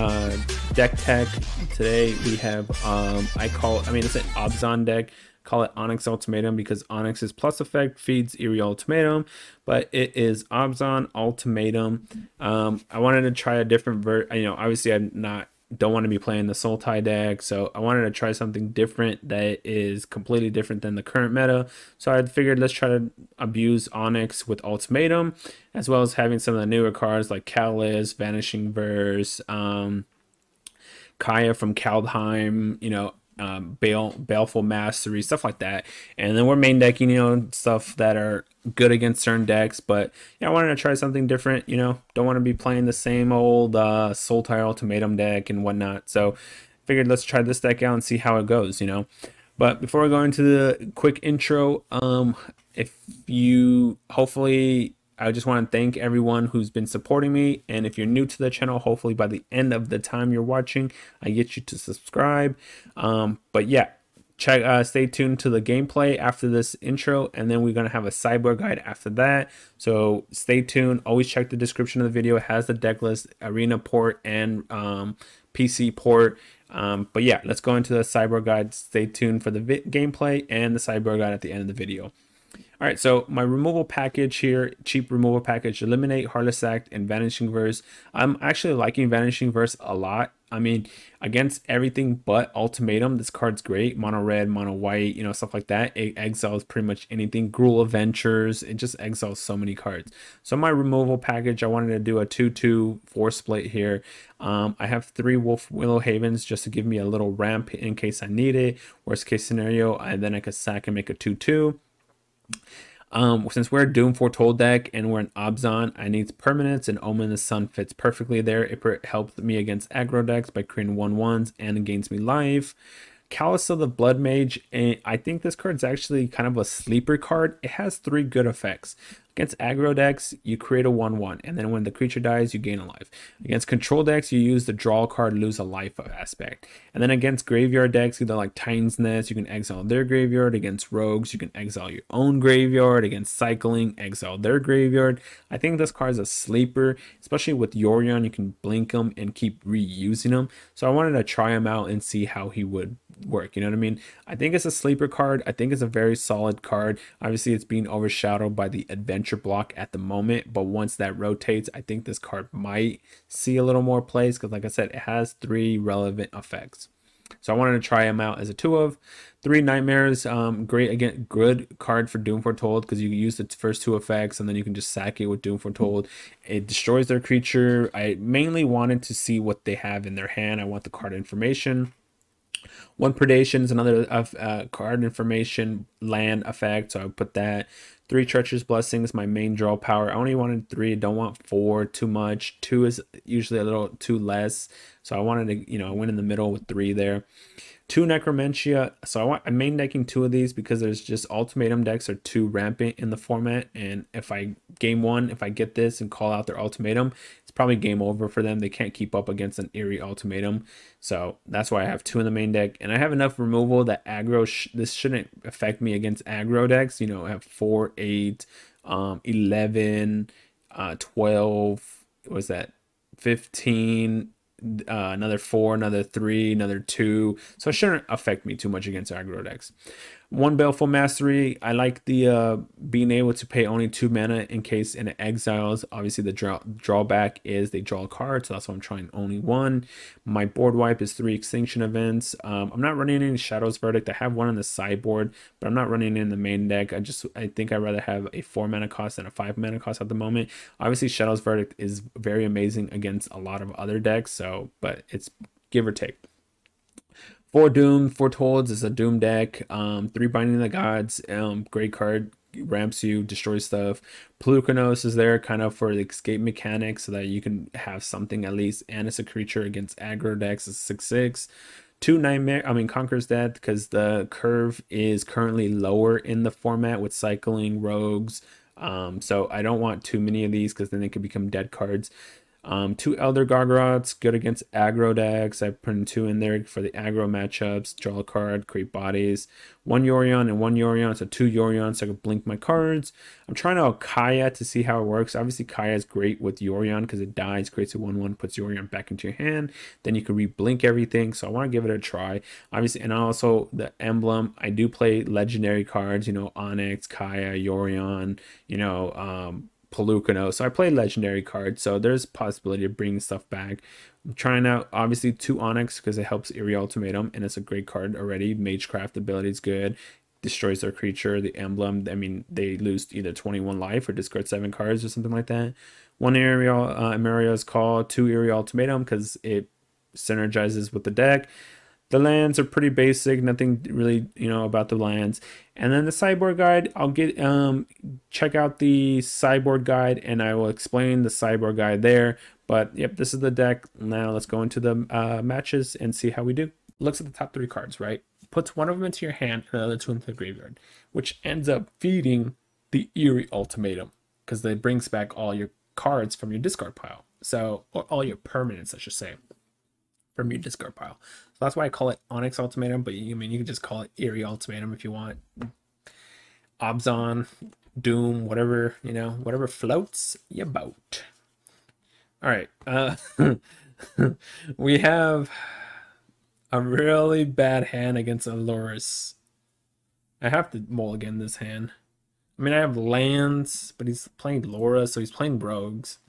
uh, deck tech. Today we have, um, I call, I mean, it's an Abzan deck. Call it Onyx Ultimatum because Onyx's plus effect feeds Eerie Ultimatum, but it is Abzan Ultimatum. Um, I wanted to try a different ver. You know, obviously I'm not don't want to be playing the Sultai deck, so I wanted to try something different that is completely different than the current meta. So I figured let's try to abuse Onyx with Ultimatum, as well as having some of the newer cards like Callous, Vanishing Verse, um, Kaya from Kaldheim, you know, um, Bale, Baleful Mastery, stuff like that. And then we're main decking, you know, stuff that are good against certain decks. But yeah, I wanted to try something different. You know, don't want to be playing the same old uh, Sultai Ultimatum deck and whatnot. So figured let's try this deck out and see how it goes. You know. But before we go into the quick intro, um, if you hopefully I just want to thank everyone who's been supporting me. And if you're new to the channel, hopefully by the end of the time you're watching, I get you to subscribe. Um, but yeah, check uh, stay tuned to the gameplay after this intro and then we're going to have a sideboard guide after that. So stay tuned. Always check the description of the video. It has the deck list arena port and um, pc port. Um, but yeah let's go into the sideboard guide. Stay tuned for the gameplay and the sideboard guide at the end of the video all right, so my removal package here, cheap removal package, Eliminate, Heartless Act, and Vanishing Verse. I'm actually liking Vanishing Verse a lot. I mean, against everything but Ultimatum, this card's great. Mono red, mono white, you know, stuff like that. It exiles pretty much anything. Gruul Adventures, it just exiles so many cards. So my removal package, I wanted to do a 2-2 4 split here. Um, I have three Wolfwillow Havens just to give me a little ramp in case I need it. Worst case scenario, and then I could sack and make a 2-2. Um, since we're a Doom Foretold deck and we're an Abzan, I need permanents and Omen the Sun fits perfectly there. It helps me against aggro decks by creating 1-1s and gains me life. Callous of the Blood Mage, and I think this card is actually kind of a sleeper card. It has three good effects. Against aggro decks, you create a 1-1, and then when the creature dies, you gain a life. Against control decks, you use the draw card, lose a life aspect. And then against graveyard decks, either like Titan's Nest, you can exile their graveyard. Against rogues, you can exile your own graveyard. Against cycling, exile their graveyard. I think this card is a sleeper, especially with Yorion, you can blink them and keep reusing them. So I wanted to try him out and see how he would work. You know what I mean? I think it's a sleeper card. I think it's a very solid card. Obviously, it's being overshadowed by the adventure block at the moment, but once that rotates, I think this card might see a little more plays because, like I said, it has three relevant effects. So I wanted to try him out as a two of three nightmares. Um, great again, good card for Doom Foretold because you use the first two effects and then you can just sack it with Doom Foretold. It destroys their creature. I mainly wanted to see what they have in their hand. I want the card information. One predation is another uh, card information land effect, so I put that. Three treacherous blessings, my main draw power. I only wanted three, don't want four too much. Two is usually a little too less, so I wanted to, you know, I went in the middle with three there two necromentia so i want i'm main decking two of these because there's just ultimatum decks are too rampant in the format and if i game one if i get this and call out their ultimatum it's probably game over for them. They can't keep up against an eerie ultimatum. So that's why i have two in the main deck. And i have enough removal that aggro sh this shouldn't affect me against aggro decks. You know i have four eight um 11 uh 12 was that? 15 uh, another four, another three, another two. So it shouldn't affect me too much against aggro decks. One Baleful Mastery. I like the uh, being able to pay only two mana in case in exiles. Obviously, the draw drawback is they draw a card, so that's why I'm trying only one. My board wipe is three Extinction events. Um, I'm not running any Shadows Verdict. I have one on the sideboard, but I'm not running in the main deck. I just I think I'd rather have a four mana cost than a five mana cost at the moment. Obviously, Shadows Verdict is very amazing against a lot of other decks. So, but it's give or take. Four Doom, Foretold is a Doom deck. Um, three Binding the Gods, um, great card, ramps you, destroys stuff. Polukranos is there kind of for the escape mechanic so that you can have something at least. And it's a creature against aggro decks, is 6 6. Two Nightmare, I mean, Conquers Death because the curve is currently lower in the format with cycling, rogues. Um, so I don't want too many of these because then they could become dead cards. Um, two Elder Gargaroths, good against aggro decks. I put in two in there for the aggro matchups. Draw a card, create bodies. One Yorion and one Yorion, so two Yorion, so I can blink my cards. I'm trying out Kaya to see how it works. Obviously, Kaya is great with Yorion because it dies, creates a 1 1, puts Yorion back into your hand. Then you can re blink everything. So I want to give it a try. Obviously, and also the emblem. I do play legendary cards, you know, Onyx, Kaya, Yorion, you know, um, Polukranos. So I play legendary cards, so there's possibility of bringing stuff back. I'm trying out obviously two Onyx because it helps Eerie Ultimatum and it's a great card already. Magecraft ability is good. Destroys their creature, the emblem. I mean, they lose either 21 life or discard seven cards or something like that. One Aerial uh, Emeria's Call, two Eerie Ultimatum because it synergizes with the deck. The lands are pretty basic, nothing really, you know, about the lands. And then the sideboard guide, I'll get um check out the sideboard guide and I will explain the sideboard guide there. But yep, this is the deck. Now let's go into the uh, matches and see how we do. Looks at the top three cards, right? Puts one of them into your hand and the other two into the graveyard, which ends up feeding the Eerie Ultimatum because it brings back all your cards from your discard pile. So, or all your permanents, I should say, from your discard pile. So that's why I call it Onyx Ultimatum, but you I mean you can just call it Eerie Ultimatum if you want. Abzan, Doom, whatever, you know, whatever floats your boat. All right. Uh we have a really bad hand against Aluris. I have to mulligan this hand. I mean, I have lands, but he's playing Lurrus, so he's playing rogues.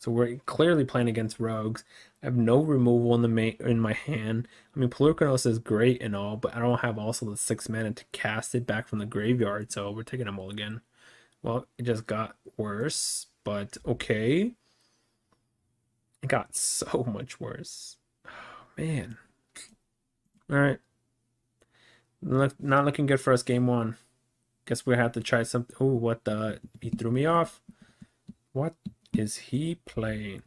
So we're clearly playing against rogues. I have no removal in the main, in my hand. I mean, Polukranos is great and all, but I don't have also the six mana to cast it back from the graveyard. So we're taking a mulligan. Well, it just got worse, but okay. It got so much worse. Oh, man. All right. Look, not looking good for us game one. Guess we have to try something. Oh, what the? He threw me off. What is he playing?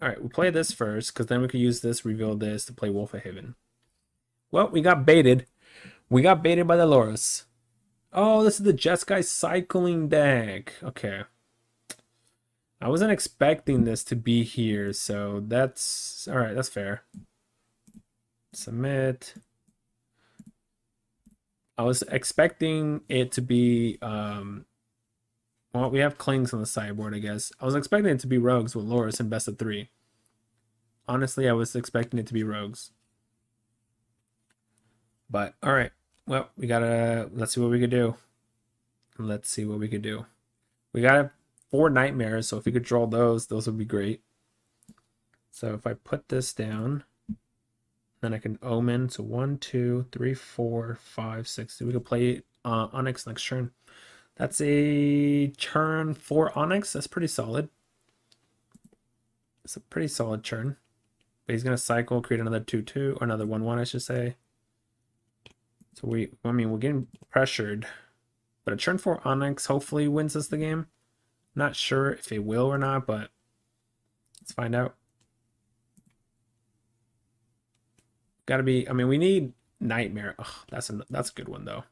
All right, we'll play this first because then we can use this, reveal this to play Wolf of Haven. Well, we got baited. We got baited by the Lurrus. Oh, this is the Jeskai cycling deck. Okay. I wasn't expecting this to be here, so that's all right. That's fair. Submit. I was expecting it to be um, well, we have Klings on the sideboard, I guess. I was expecting it to be Rogues with Lurrus in best of three. Honestly, I was expecting it to be Rogues. But, alright. Well, we gotta... Let's see what we could do. Let's see what we could do. We got four Nightmares, so if we could draw those, those would be great. So if I put this down, then I can Omen. So one, two, three, four, five, six. We could play uh, Onyx next turn. That's a churn for Onyx. That's pretty solid. It's a pretty solid churn. But he's going to cycle, create another 2-2, or another 1-1, I should say. So we, I mean, we're getting pressured. But a churn for Onyx hopefully wins us the game. Not sure if it will or not, but let's find out. Gotta be, I mean, we need Nightmare. Ugh, that's a, that's a good one, though.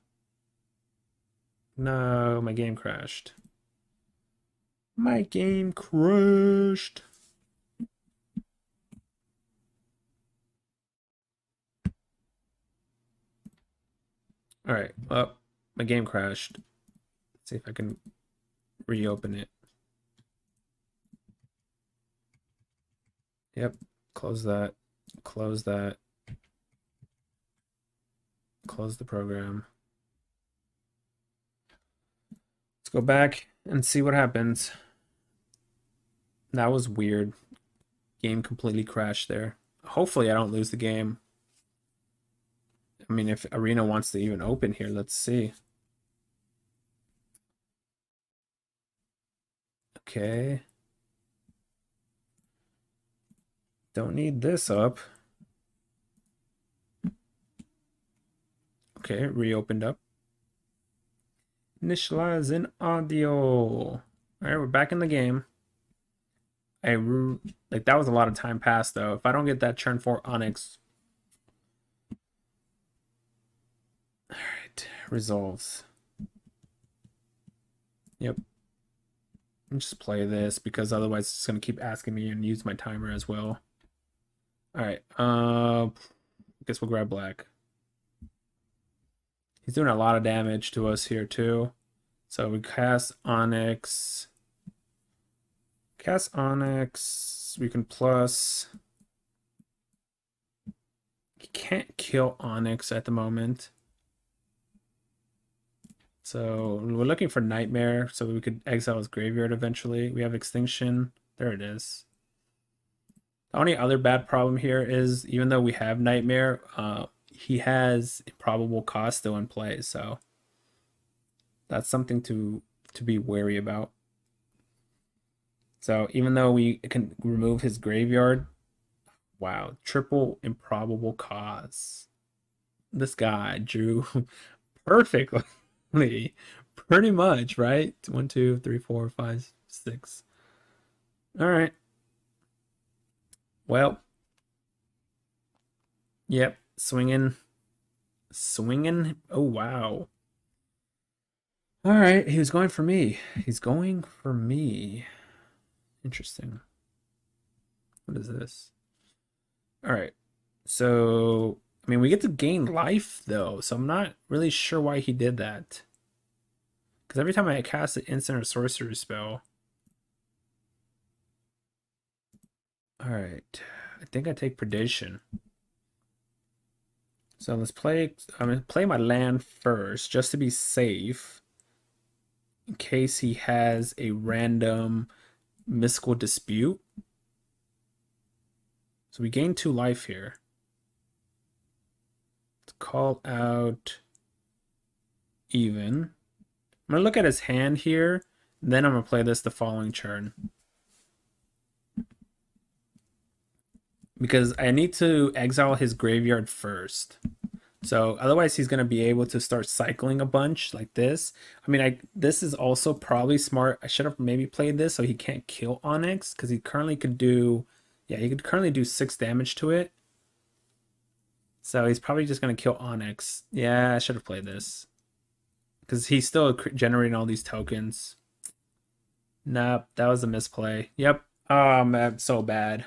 No, my game crashed. My game crashed. All right, well, my game crashed. Let's see if I can reopen it. Yep, close that, close that, close the program. Let's go back and see what happens. That was weird. Game completely crashed there. Hopefully I don't lose the game. I mean, if Arena wants to even open here, let's see. Okay. Don't need this up. Okay, reopened up. Initializing audio. All right, we're back in the game. I like that was a lot of time passed though. If I don't get that churn for Onyx. All right, resolves. Yep. just play this because otherwise it's going to keep asking me and use my timer as well. All right. Uh, guess we'll grab black. He's doing a lot of damage to us here too. So we cast Onyx. Cast Onyx. We can plus. He can't kill Onyx at the moment. So we're looking for Nightmare so we could exile his graveyard eventually. We have Extinction. There it is. The only other bad problem here is even though we have Nightmare, uh, he has Improbable Cause still in play. So that's something to to be wary about. So even though we can remove his graveyard, wow, triple Improbable Cause. This guy drew perfectly. Pretty much, right? One, two, three, four, five, six. All right. Well. Yep. Swinging. Swinging. Oh, wow. All right. He was going for me. He's going for me. Interesting. What is this? All right. So I mean, we get to gain life though, so I'm not really sure why he did that. Because every time I cast an instant or sorcery spell. Alright. I think I take Predation. So let's play I'm gonna play my land first, just to be safe. In case he has a random mystical dispute. So we gain two life here Let's call out even. I'm to look at his hand here. Then I'm to play this the following turn. Because I need to exile his graveyard first. So otherwise he's going to be able to start cycling a bunch like this. I mean, I this is also probably smart. I should have maybe played this so he can't kill Onyx because he currently could do, yeah, he could currently do six damage to it. So he's probably just going to kill Onyx. Yeah, I should have played this. Because he's still generating all these tokens. Nope, that was a misplay. Yep. Oh, so bad.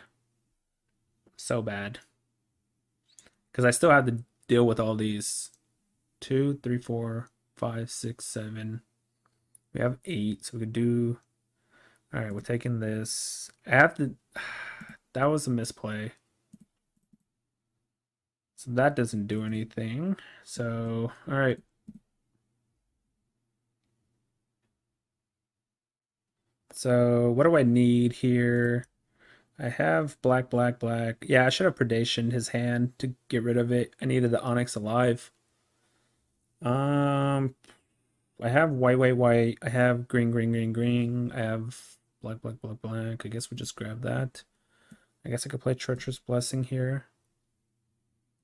So bad. Because I still have to deal with all these. Two, three, four, five, six, seven. We have eight, so we could do... Alright, we're taking this. I have to... That was a misplay. So that doesn't do anything. So, all right. So what do I need here? I have black, black, black. Yeah, I should have predation his hand to get rid of it. I needed the onyx alive. Um, I have white, white, white. I have green, green, green, green. I have black, black, black, black. I guess we'll just grab that. I guess I could play treacherous blessing here.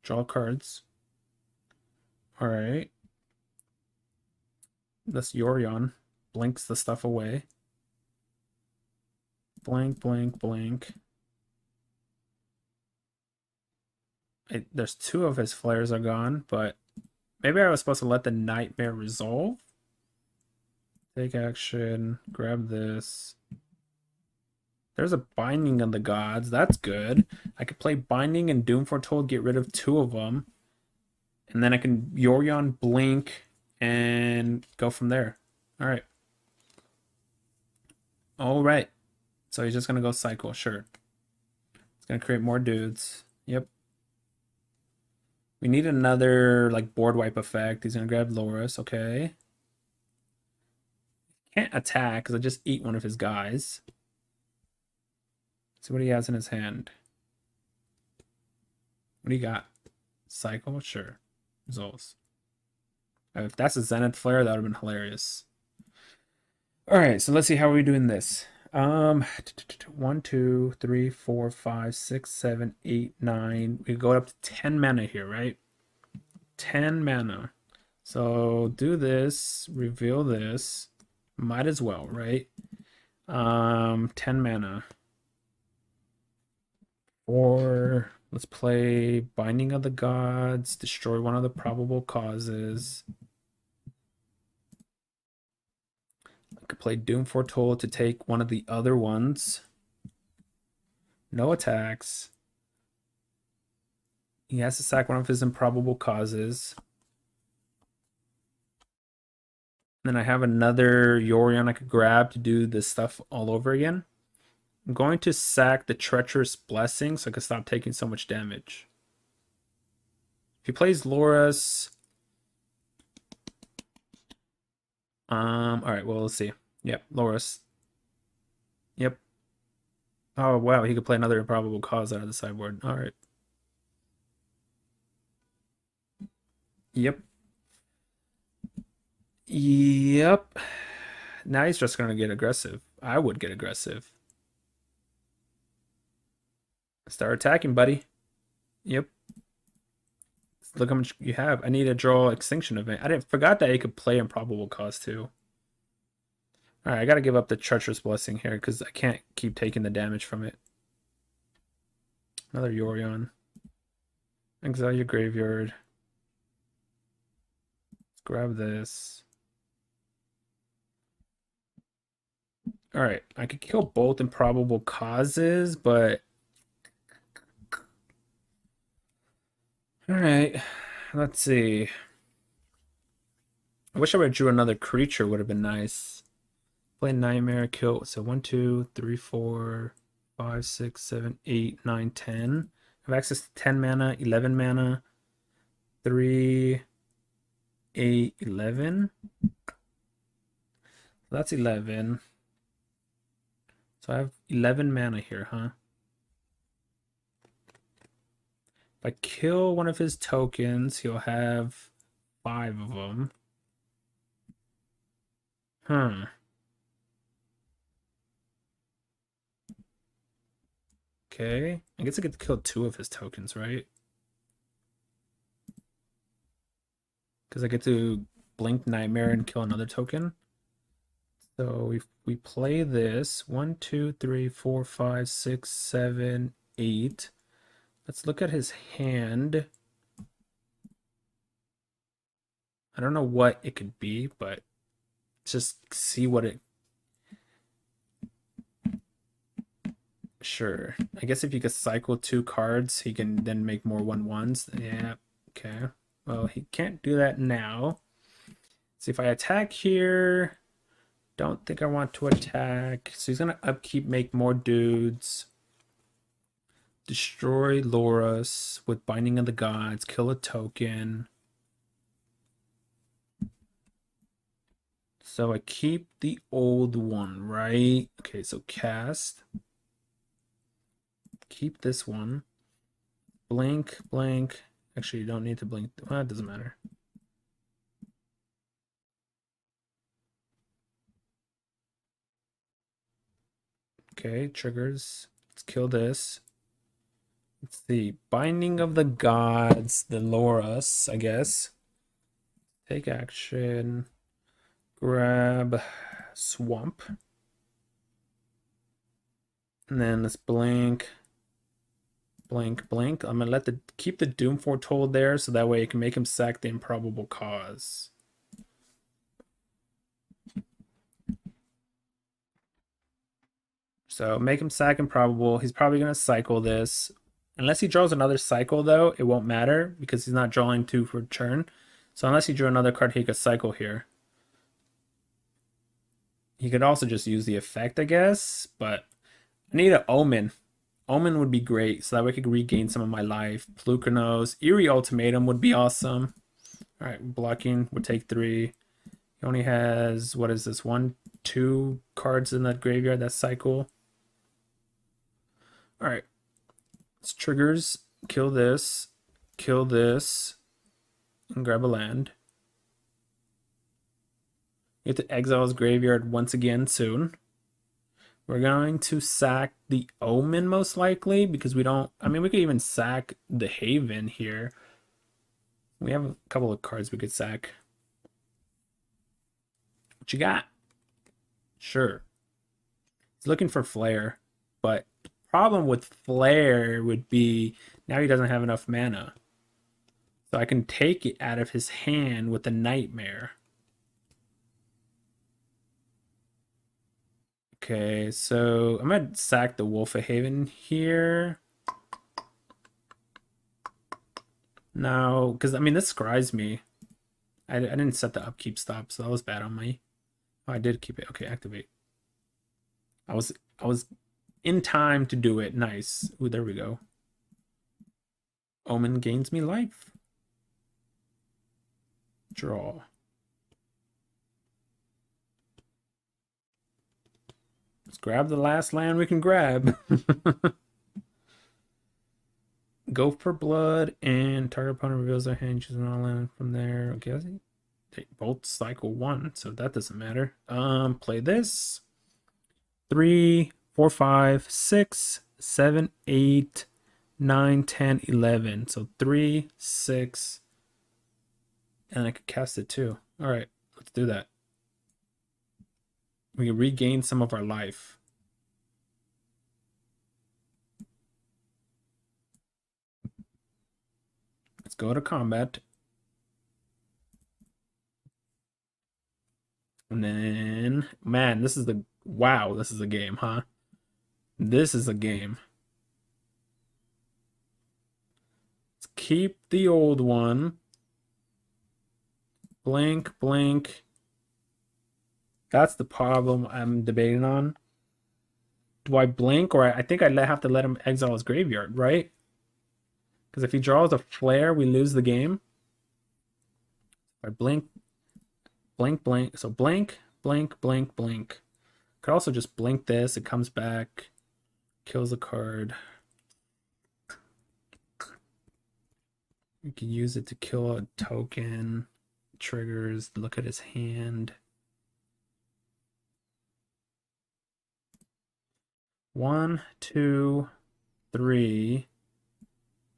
Draw cards. Alright. This Yorion blinks the stuff away. Blank, blank, blank. It, there's two of his flares are gone, but maybe I was supposed to let the nightmare resolve. Take action, grab this. There's a Binding of the Gods. That's good. I could play Binding and Doom Foretold, get rid of two of them. And then I can Yorion Blink and go from there. All right. All right. So he's just going to go cycle. Sure. It's going to create more dudes. Yep. We need another like board wipe effect. He's going to grab Lurrus. Okay. Can't attack because I just eat one of his guys. See what he has in his hand. What do you got? Cycle? Sure. Results. Uh, if that's a Zenith Flare, that would have been hilarious. Alright, so let's see how are we doing this. Um, one, two, three, four, five, six, seven, eight, nine. We go up to 10 mana here, right? 10 mana. So do this, reveal this. Might as well, right? Um, 10 mana. Or let's play Binding of the Gods, destroy one of the probable causes. Could play Doom Foretold to take one of the other ones. No attacks. He has to sack one of his improbable causes. Then I have another Yorion I could grab to do this stuff all over again. I'm going to sack the Treacherous Blessing so I can stop taking so much damage. If he plays Lurrus... Um, alright, well, let's see. Yep, Lurrus. Yep. Oh, wow, he could play another Improbable Cause out of the sideboard. Alright. Yep. Yep. Now he's just going to get aggressive. I would get aggressive. Start attacking, buddy. Yep. Look how much you have. I need to draw Extinction Event. I didn't forgot that he could play Improbable Cause too. Alright, I gotta give up the Treacherous Blessing here because I can't keep taking the damage from it. Another Yorion. Exile your graveyard. Let's grab this. Alright, I could kill both improbable causes, but Alright, let's see. I wish I would have drew another creature, would have been nice. Play Nightmare, kill, so 1, 2, 3, 4, 5, 6, 7, 8, 9, 10. I have access to 10 mana, 11 mana, 3, 8, 11. So that's 11. So I have 11 mana here, huh? If I kill one of his tokens, he'll have five of them. Huh. Okay. I guess I get to kill two of his tokens, right? Because I get to blink Nightmare and kill another token. So we we play this one, two, three, four, five, six, seven, eight. Let's look at his hand. I don't know what it could be, but just see what it... Sure. I guess if you could cycle two cards, he can then make more one ones. Yeah, okay. Well, he can't do that now. See if I attack here. Don't think I want to attack. So he's going to upkeep, make more dudes destroy Lurrus with Binding of the Gods, kill a token. So I keep the old one, right? Okay, so cast. Keep this one. Blink, blink. Actually, you don't need to blink. Well, it doesn't matter. Okay, triggers. Let's kill this. It's the Binding of the Gods, the Lurrus, I guess. Take action. Grab Swamp. And then let's blink. Blink, blank. I'm gonna let the keep the Doom Foretold there so that way it can make him sack the improbable cause. So make him sack improbable. He's probably gonna cycle this. Unless he draws another cycle, though, it won't matter because he's not drawing two for turn. So unless he drew another card, he could cycle here. He could also just use the effect, I guess, but I need an Omen. Omen would be great, so that way I could regain some of my life. Polukranos, Eerie Ultimatum would be awesome. All right, blocking would take three. He only has, what is this, one, two cards in that graveyard, that cycle. All right, it's triggers, kill this, kill this, and grab a land. You get to exile his graveyard once again soon. We're going to sack the Omen most likely because we don't... I mean, we could even sack the Haven here. We have a couple of cards we could sack. What you got? Sure. He's looking for Flare, but problem with Flare would be now he doesn't have enough mana. So I can take it out of his hand with a Nightmare. Okay, so I'm gonna sack the Wolf of Haven here. Now, because I mean this scries me. I, I didn't set the upkeep stop, so that was bad on me. Oh, I did keep it. Okay, activate. I was I was in time to do it. Nice. Ooh, there we go. Omen gains me life. Draw. Let's grab the last land we can grab. Go for blood and target opponent reveals their hand, choosing all land from there. Okay, they both cycle one, so that doesn't matter. Um, play this. Three, four, five, six, seven, eight, nine, ten, eleven. So three, six, and I could cast it too. All right, let's do that we regain some of our life. Let's go to combat. And then, man, this is the, wow, this is a game, huh? This is a game. Let's keep the old one. Blank, blank. That's the problem I'm debating on. Do I blink or I, I think I have to let him exile his graveyard, right? Because if he draws a flare, we lose the game. I blink, blink, blink. So blink, blink, blink, blink. Could also just blink this. It comes back, kills a card. We can use it to kill a token. Triggers. Look at his hand. One, two, three.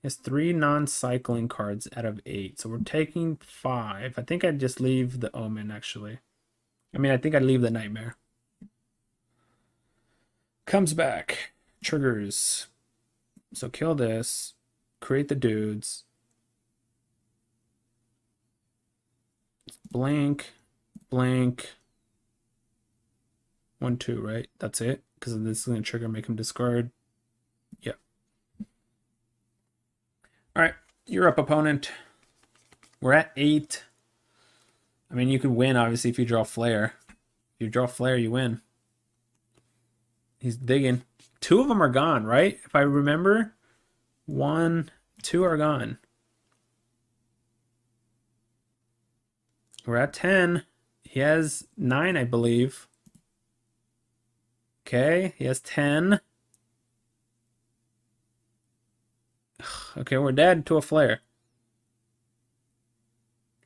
It's three non-cycling cards out of eight. So we're taking five. I think I'd just leave the Omen, actually. I mean, I think I'd leave the Nightmare. Comes back. Triggers. So kill this. Create the dudes. Blank. Blank. One, two, right? That's it because this is going to trigger make him discard. Yeah. All right, you're up, opponent. We're at eight. I mean, you could win, obviously, if you draw Flare. If you draw Flare, you win. He's digging. Two of them are gone, right? If I remember. One, two are gone. We're at 10. He has nine, I believe. Okay, he has 10. Okay, we're dead to a flare.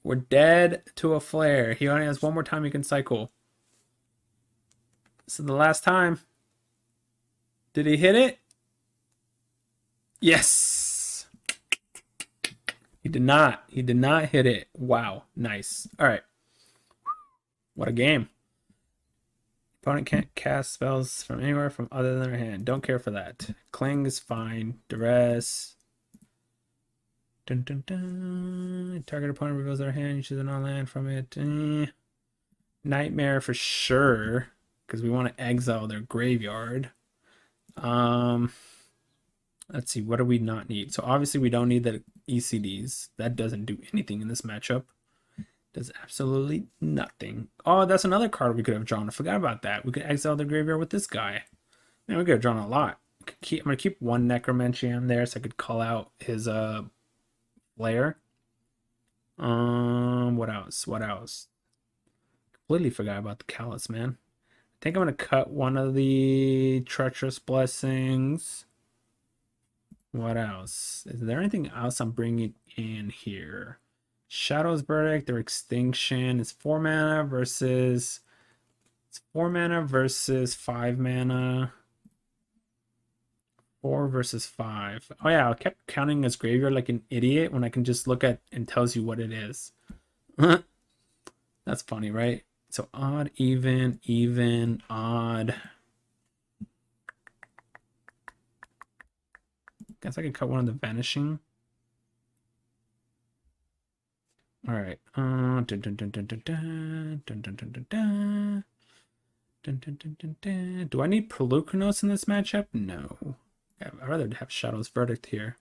We're dead to a flare. He only has one more time he can cycle. So the last time. Did he hit it? Yes. He did not. He did not hit it. Wow. Nice. All right. What a game. Opponent can't cast spells from anywhere from other than their hand. Don't care for that. Cling is fine. Duress. Dun, dun, dun. Target opponent reveals their hand. You choose an land from it. Eh. Nightmare for sure. Because we want to exile their graveyard. Um, let's see. What do we not need? So obviously we don't need the ECDs. That doesn't do anything in this matchup. Does absolutely nothing. Oh, that's another card we could have drawn. I forgot about that. We could exile the graveyard with this guy. Man, we could have drawn a lot. Keep, I'm going to keep one Necromentia on there so I could call out his uh layer. Um, what else? What else? Completely forgot about the Callous, man. I think I'm to cut one of the Treacherous Blessings. What else? Is there anything else I'm bringing in here? Shadow's Verdict, their extinction is four mana versus it's four mana versus five mana. Four versus five. Oh yeah, I kept counting as graveyard like an idiot when I can just look at and tells you what it is. That's funny, right? So odd, even, even, odd. Guess I could cut one of the vanishing. All right. Uh. Do I need Polukranos in this matchup? No. I'd rather have Shadow's Verdict here.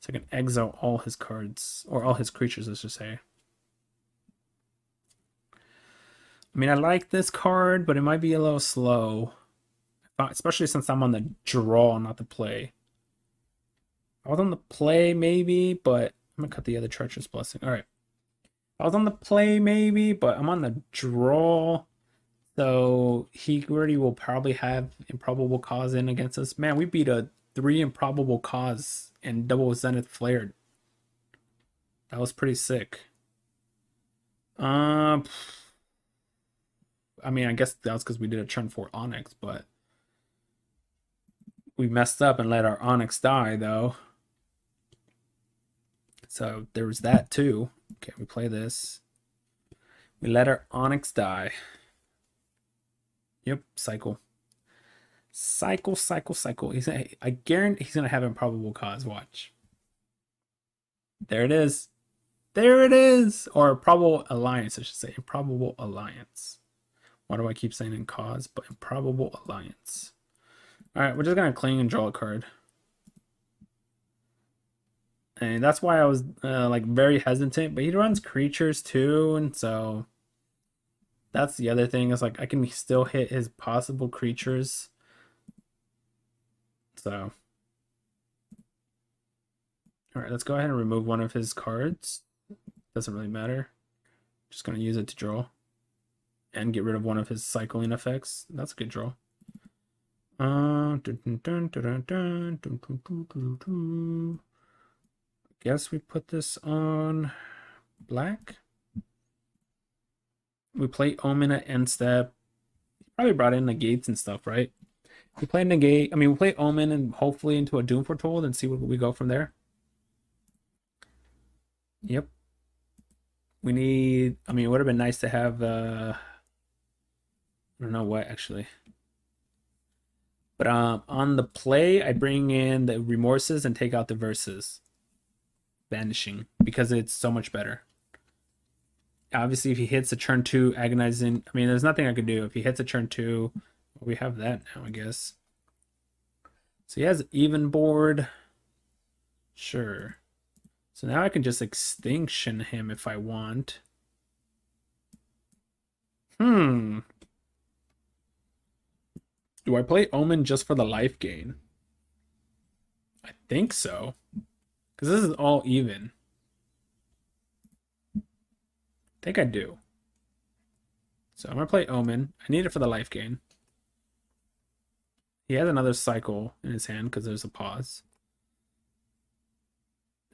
So I can exile all his cards, or all his creatures, let's just say. I mean, I like this card, but it might be a little slow. Especially since I'm on the draw, not the play. I was on the play, maybe, but I'm going to cut the other Treacherous Blessing. All right. I was on the play, maybe, but I'm on the draw. So he already will probably have improbable cause in against us. Man, we beat a three improbable cause and double zenith flared. That was pretty sick. Um, I mean, I guess that was because we did a turn four Onyx, but we messed up and let our Onyx die, though. So there was that too. Okay, we play this. We let our Onyx die. Yep, cycle. Cycle, cycle, cycle. He's gonna, I guarantee he's gonna have improbable cause. Watch. There it is. There it is. Or probable alliance, I should say. Improbable alliance. Why do I keep saying in cause? But improbable alliance. Alright, we're just gonna cling and draw a card. And that's why I was uh, like very hesitant. But he runs creatures too, and so that's the other thing is like I can still hit his possible creatures. So, all right, let's go ahead and remove one of his cards. Doesn't really matter. Just gonna use it to draw and get rid of one of his cycling effects. That's a good draw. Uh, dun, dun, dun, Guess we put this on black we play Omen at end step. Probably brought in negates and stuff, right? We play negate. I mean, we play Omen and hopefully into a Doom Foretold and see what we go from there. Yep. We need. I mean, it would have been nice to have. uh I don't know what actually. But um, on the play, I bring in the remorses and take out the verses. Vanishing because it's so much better. Obviously if he hits a turn two agonizing i mean there's nothing i can do. If he hits a turn two we have that now i guess. So he has even board. Sure. So now i can just extinction him if i want. Hmm. Do i play omen just for the life gain? I think so because this is all even I think I do. So I'm going to play Omen. I need it for the life gain. He has another cycle in his hand because there's a pause.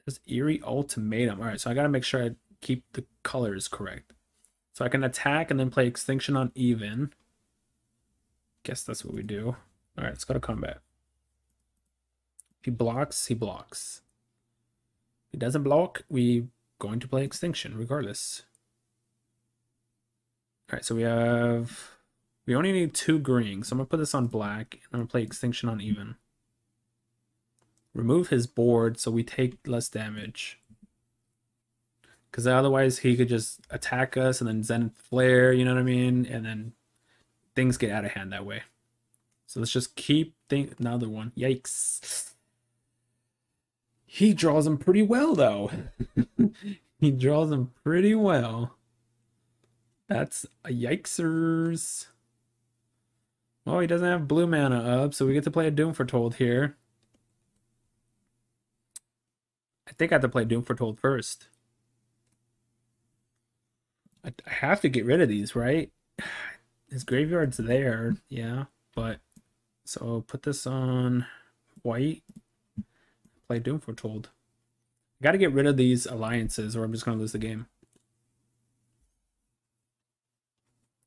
There's Eerie Ultimatum. All right, so I got to make sure I keep the colors correct. So I can attack and then play Extinction on even. Guess that's what we do. All right, let's go to combat. If he blocks, he blocks. He doesn't block, we going to play Extinction regardless. All right, so we have, we only need two green. So I'm gonna put this on black and I'm gonna play Extinction on even. Remove his board so we take less damage. Because otherwise he could just attack us and then Zenith Flare, you know what I mean? And then things get out of hand that way. So let's just keep think another one. Yikes. He draws them pretty well though. he draws them pretty well. That's a yikesers. Well, he doesn't have blue mana up, so we get to play a Doom Foretold here. I think I have to play Doom Foretold first. I, I have to get rid of these, right? His graveyard's there, yeah, but so put this on white. Play Doom Foretold. I got to get rid of these alliances, or I'm just gonna lose the game.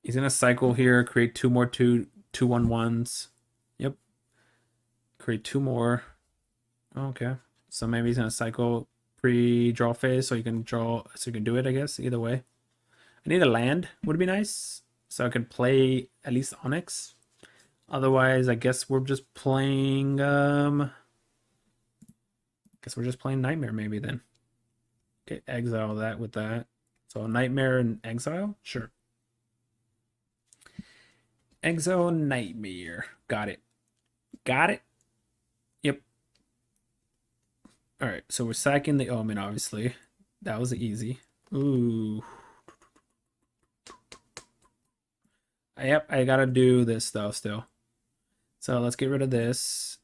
He's gonna cycle here, create two more two two one ones. Yep. Create two more. Okay. So maybe he's gonna cycle pre-draw phase so you can draw so you can do it, I guess. Either way. I need a land, would be nice. So I could play at least Onyx. Otherwise, I guess we're just playing um guess we're just playing Nightmare maybe then. Okay, exile that with that. So Nightmare and Exile? Sure. Exile Nightmare. Got it. Got it. Yep. All right, so we're sacking the Omen, obviously. That was easy. Ooh. Yep, I gotta do this though still. So let's get rid of this.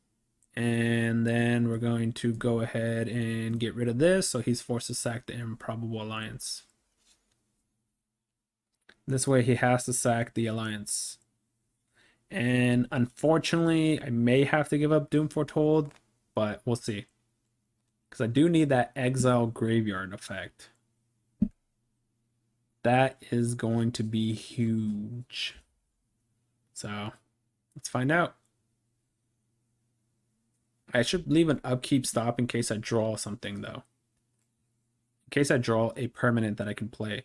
And then we're going to go ahead and get rid of this. So he's forced to sack the improbable alliance. This way he has to sack the alliance. And unfortunately, I may have to give up Doom Foretold, but we'll see. Because I do need that exile graveyard effect. That is going to be huge. So let's find out. I should leave an upkeep stop in case I draw something though. In case I draw a permanent that I can play.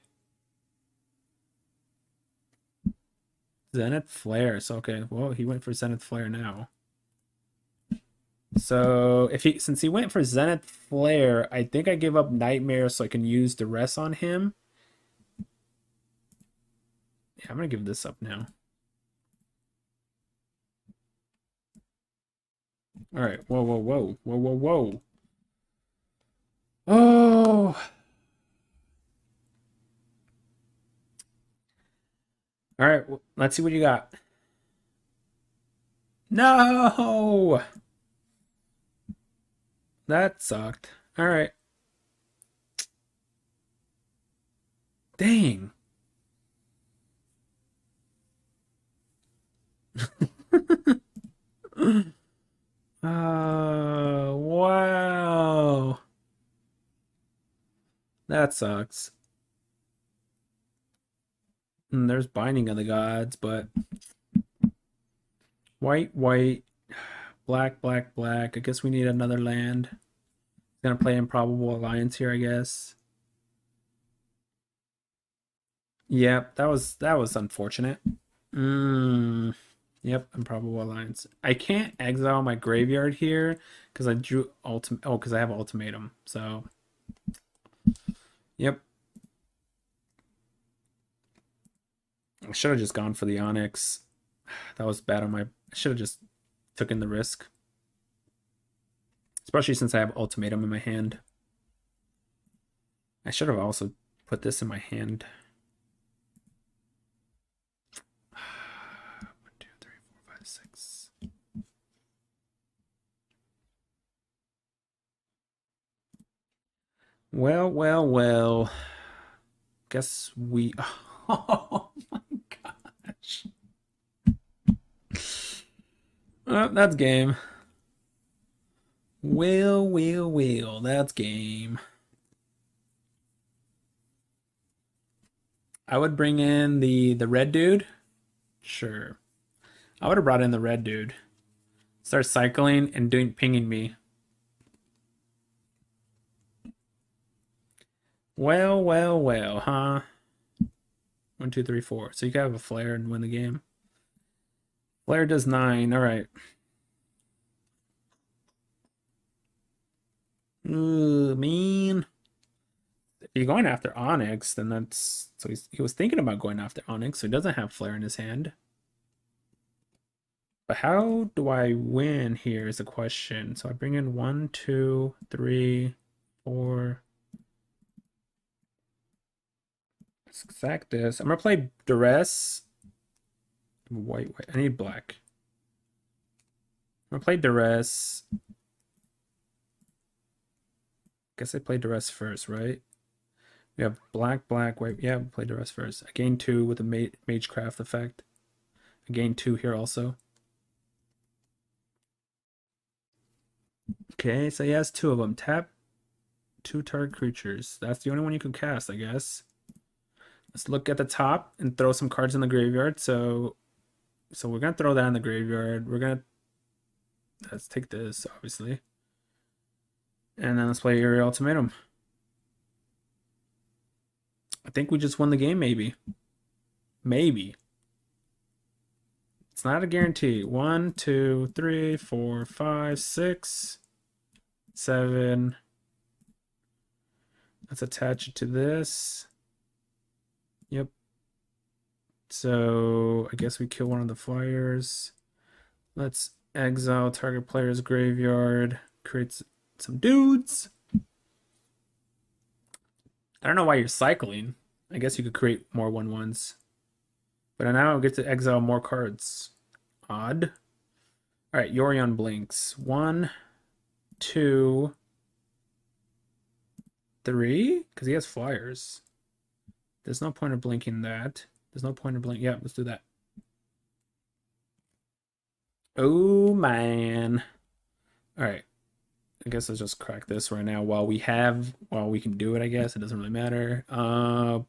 Zenith Flare. So okay, well he went for Zenith Flare now. So if he since he went for Zenith Flare, I think I give up Nightmare so I can use the rest on him. Yeah, I'm gonna give this up now. All right. Whoa, whoa, whoa, whoa, whoa, whoa. Oh. All right. Let's see what you got. No. That sucked. All right. Dang. Uh, wow. That sucks. And hmm, there's Binding of the Gods, but white, white, black, black, black. I guess we need another land. Gonna play Improbable Alliance here, I guess. Yep, that was that was unfortunate. Hmm. Yep, Improbable Alliance. I can't exile my graveyard here because I drew ultimate. Oh, because I have ultimatum. So, yep. I should have just gone for the Onyx. That was bad on my. I should have just taken the risk. Especially since I have ultimatum in my hand. I should have also put this in my hand. Well, well, well. Guess we. Oh my gosh. Oh, that's game. Well, well, well. That's game. I would bring in the the red dude. Sure. I would have brought in the red dude. Start cycling and doing pinging me. Well, well, well, huh? One, two, three, four. So you can have a flare and win the game. Flare does nine. All right. Ooh, mean. If you're going after Onyx, then that's so he was thinking about going after Onyx, so he doesn't have flare in his hand. But how do I win here is the question. So I bring in one, two, three, four, exact this. I'm gonna play Duress. White, white. I need black. I'm gonna play Duress. Guess I play Duress first, right? We have black, black, white. Yeah, play Duress first. I gain two with the Ma Magecraft effect. I gain two here also. Okay, so he has two of them. Tap two target creatures. That's the only one you can cast, I guess. Let's look at the top and throw some cards in the graveyard. So, so we're gonna throw that in the graveyard. We're gonna let's take this obviously, and then let's play Eerie Ultimatum. I think we just won the game. Maybe, maybe. It's not a guarantee. One, two, three, four, five, six, seven. Let's attach it to this. Yep. So I guess we kill one of the flyers. Let's exile target player's graveyard. Creates some dudes. I don't know why you're cycling. I guess you could create more one ones. But now I get to exile more cards. Odd. Alright, Yorion blinks. One, two, three? Because he has flyers. There's no point of blinking that. There's no point of blinking. Yeah, let's do that. Oh, man. Alright. I guess let's just crack this right now while we have, while we can do it, I guess. It doesn't really matter. Uh,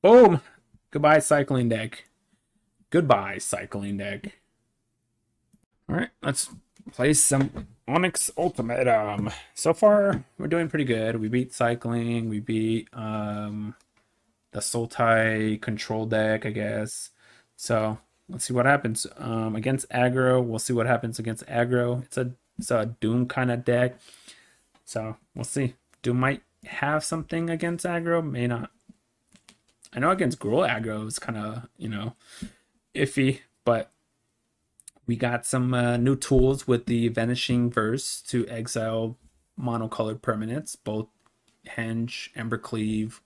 boom! Goodbye, cycling deck. Goodbye, cycling deck. Alright, let's play some Onyx Ultimatum. So far, we're doing pretty good. We beat cycling, we beat um, the Sultai control deck, I guess. So let's see what happens. Um, against aggro, we'll see what happens against aggro. It's a it's a Doom kind of deck. So we'll see. Doom might have something against aggro, may not. I know against Gruul aggro is kind of, you know, iffy, but we got some uh, new tools with the Vanishing Verse to exile monocolored permanents, both Henge, Embercleave.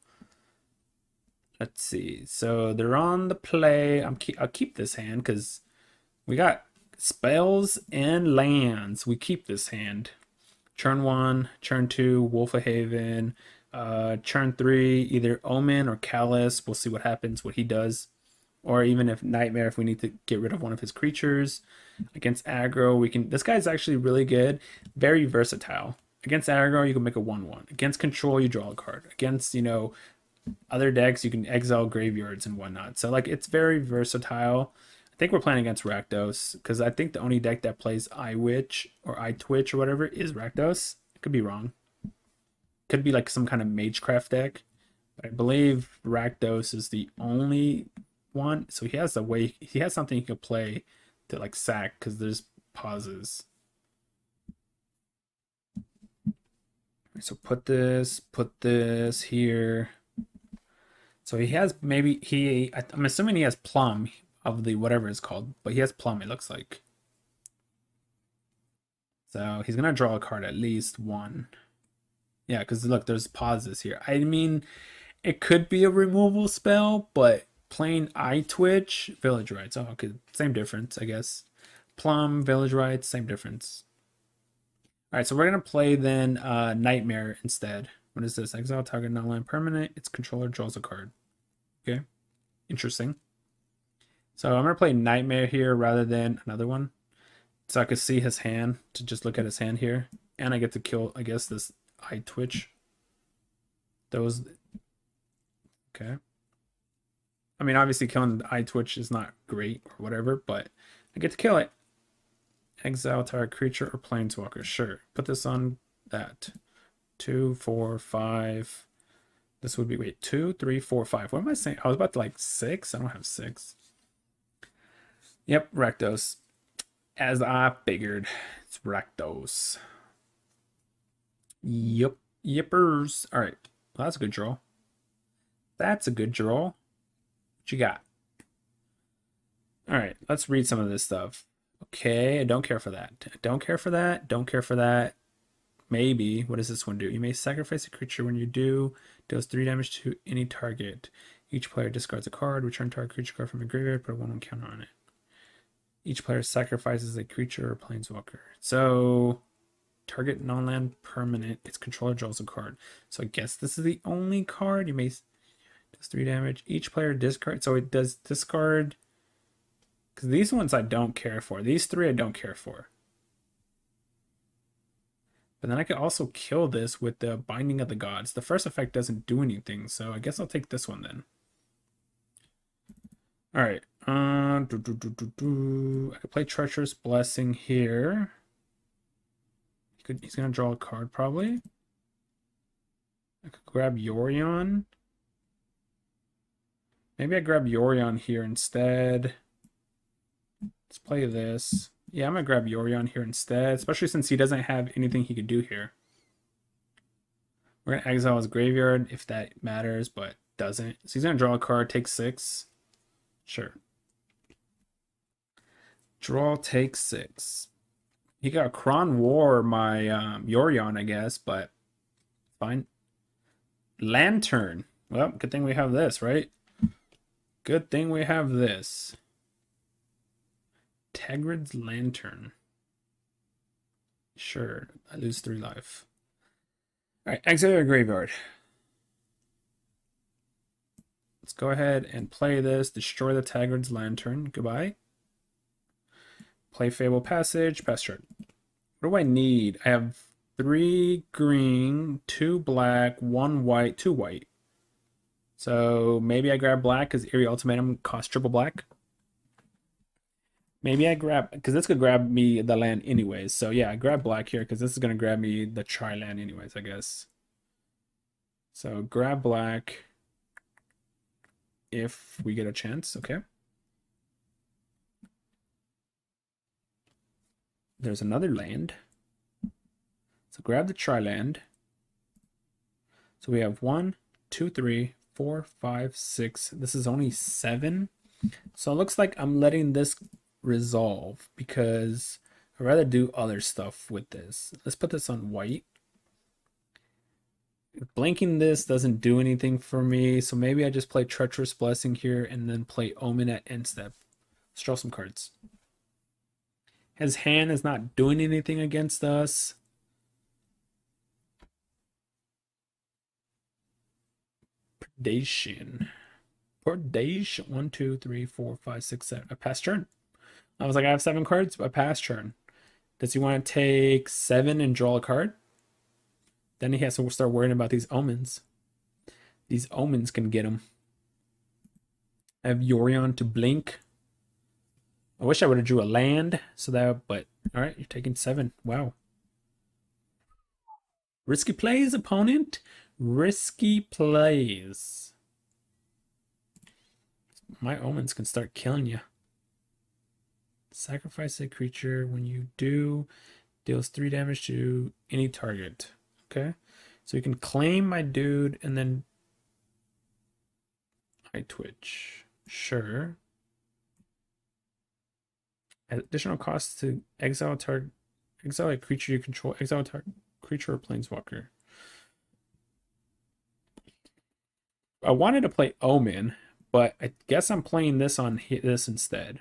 Let's see. So they're on the play. I'm keep, I'll keep this hand because we got spells and lands. We keep this hand. Turn one, turn two, Wolf of Haven. Uh, turn three, either Omen or Callous. We'll see what happens, what he does. Or even if Nightmare, if we need to get rid of one of his creatures. Against aggro, we can. This guy's actually really good, very versatile. Against aggro, you can make a one-one. Against control, you draw a card. Against you know other decks, you can exile graveyards and whatnot. So like it's very versatile. I think we're playing against Rakdos because I think the only deck that plays iWitch or Eyetwitch or whatever is Rakdos. Could be wrong. Could be like some kind of Magecraft deck. But I believe Rakdos is the only one. So he has a way. He has something he could play to like sack because there's pauses. So put this, put this here. So he has maybe he. I'm assuming he has Plumb of the whatever it's called, but he has Plumb. It looks like. So he's gonna draw a card at least one. Yeah, because look, there's pauses here. I mean, it could be a removal spell, but plain Eyetwitch, Village Rites. Oh, okay, same difference, I guess. Plumb, Village Rites, same difference. All right, so we're gonna play then uh, Nightmare instead. What is this? Exile target non-land permanent. Its controller draws a card. Okay, interesting. So I'm gonna play Nightmare here rather than another one, so I could see his hand to just look at his hand here, and I get to kill. I guess this Eyetwitch. Those. Okay. I mean, obviously killing the Twitch is not great or whatever, but I get to kill it. Exile target creature or planeswalker. Sure. Put this on that. Two, four, five. This would be, wait, two, three, four, five. What am I saying? I was about to like six. I don't have six. Yep, Rakdos. As I figured, it's Rakdos. Yep, yippers. All right, well, that's a good draw. That's a good draw. What you got? All right, let's read some of this stuff. Okay, I don't care for that. Don't care for that. Don't care for that. Maybe. What does this one do? You may sacrifice a creature when you do. Deals 3 damage to any target. Each player discards a card. Return target creature card from a graveyard. Put a 1 1 counter on it. Each player sacrifices a creature or planeswalker. So, target non-land permanent. Its controller draws a card. So I guess this is the only card. You may does three damage. Each player discard. So it does discard. Because these ones I don't care for. These three I don't care for. But then I could also kill this with the Binding of the Gods. The first effect doesn't do anything, so I guess I'll take this one then. Alright. Uh, do, do, do, I could play Treacherous Blessing here. He could, he's going to draw a card, probably. I could grab Yorion. Maybe I grab Yorion here instead. Let's play this. Yeah, I'm going to grab Yorion here instead, especially since he doesn't have anything he could do here. We're going to exile his graveyard if that matters, but doesn't. So he's going to draw a card, take six. Sure. Draw take six. He got Akroan War, my um, Yorion, I guess, but fine. Lantern. Well, good thing we have this, right? Good thing we have this. Tergrid's Lantern. Sure, I lose three life. Alright, exit your graveyard. Let's go ahead and play this. Destroy the Tergrid's Lantern. Goodbye. Play Fable Passage. Pass turn. What do I need? I have three green, two black, one white, two white. So maybe I grab black because Eerie Ultimatum costs triple black. Maybe I grab, because this could grab me the land anyways. So yeah, I grab black here because this is to grab me the tri land anyways, I guess. So grab black if we get a chance, okay? There's another land. So grab the tri-land. So we have one, two, three, four, five, six. This is only seven. So it looks like I'm letting this resolve because I'd rather do other stuff with this. Let's put this on white. Blanking this doesn't do anything for me, so maybe I just play Treacherous Blessing here and then play Omen at end step. Let's draw some cards. His hand is not doing anything against us. Predation. Predation. One, two, three, four, five, six, seven. A pass turn. I was like, I have seven cards. A pass turn. Does he want to take seven and draw a card? Then he has to start worrying about these omens. These omens can get him. I have Yorion to blink. I wish I would have drew a land so that, but all right, you're taking seven. Wow. Risky plays, opponent. Risky plays. My omens can start killing you. Sacrifice a creature. When you do, deals three damage to any target. Okay. So you can claim my dude and then I twitch. Sure. Additional costs to exile a target exile a creature you control, exile a target creature or planeswalker. I wanted to play Omen, but I guess I'm playing this on this instead.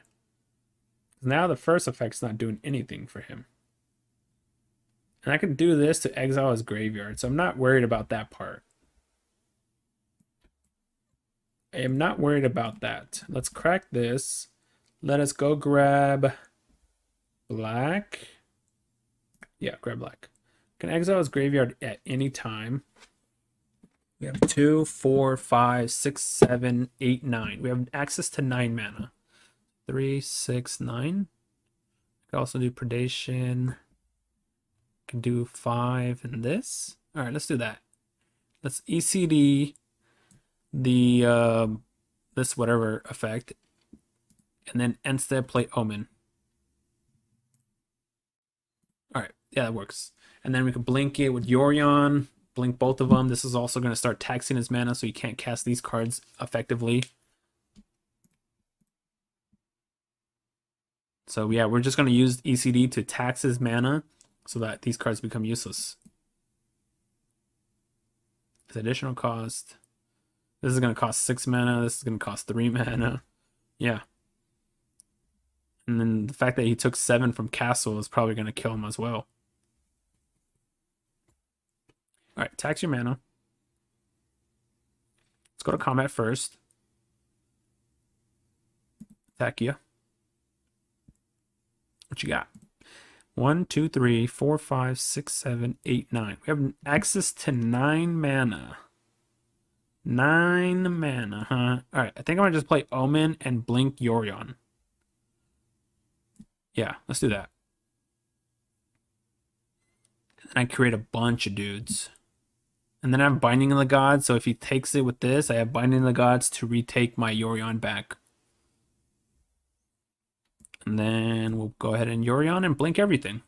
Now the first effect's not doing anything for him. And I can do this to exile his graveyard, so I'm not worried about that part. I am not worried about that. Let's crack this. Let us go grab black. Yeah, grab black. Can exile his graveyard at any time. We have two, four, five, six, seven, eight, nine. We have access to nine mana. Three, six, nine. I can also do predation. I Can do five and this. All right, let's do that. Let's ECD the uh, this whatever effect, and then instead play Omen. All right, yeah, that works. And then we can blink it with Yorion, blink both of them. This is also going to start taxing his mana, so he can't cast these cards effectively. So yeah, we're just going to use ECD to tax his mana so that these cards become useless. It's additional cost. This is going to cost 6 mana. This is going to cost 3 mana. Yeah. And then the fact that he took 7 from Castle is probably going to kill him as well. Alright, tax your mana. Let's go to combat first. Attack you. What you got? One, two, three, four, five, six, seven, eight, nine. We have access to nine mana. Nine mana, huh? Alright, I think I'm gonna just play Omen and Blink Yorion. Yeah, let's do that. And I create a bunch of dudes. And then I'm Binding of the Gods, so if he takes it with this, I have Binding of the Gods to retake my Yorion back. And then we'll go ahead and Yorion and blink everything.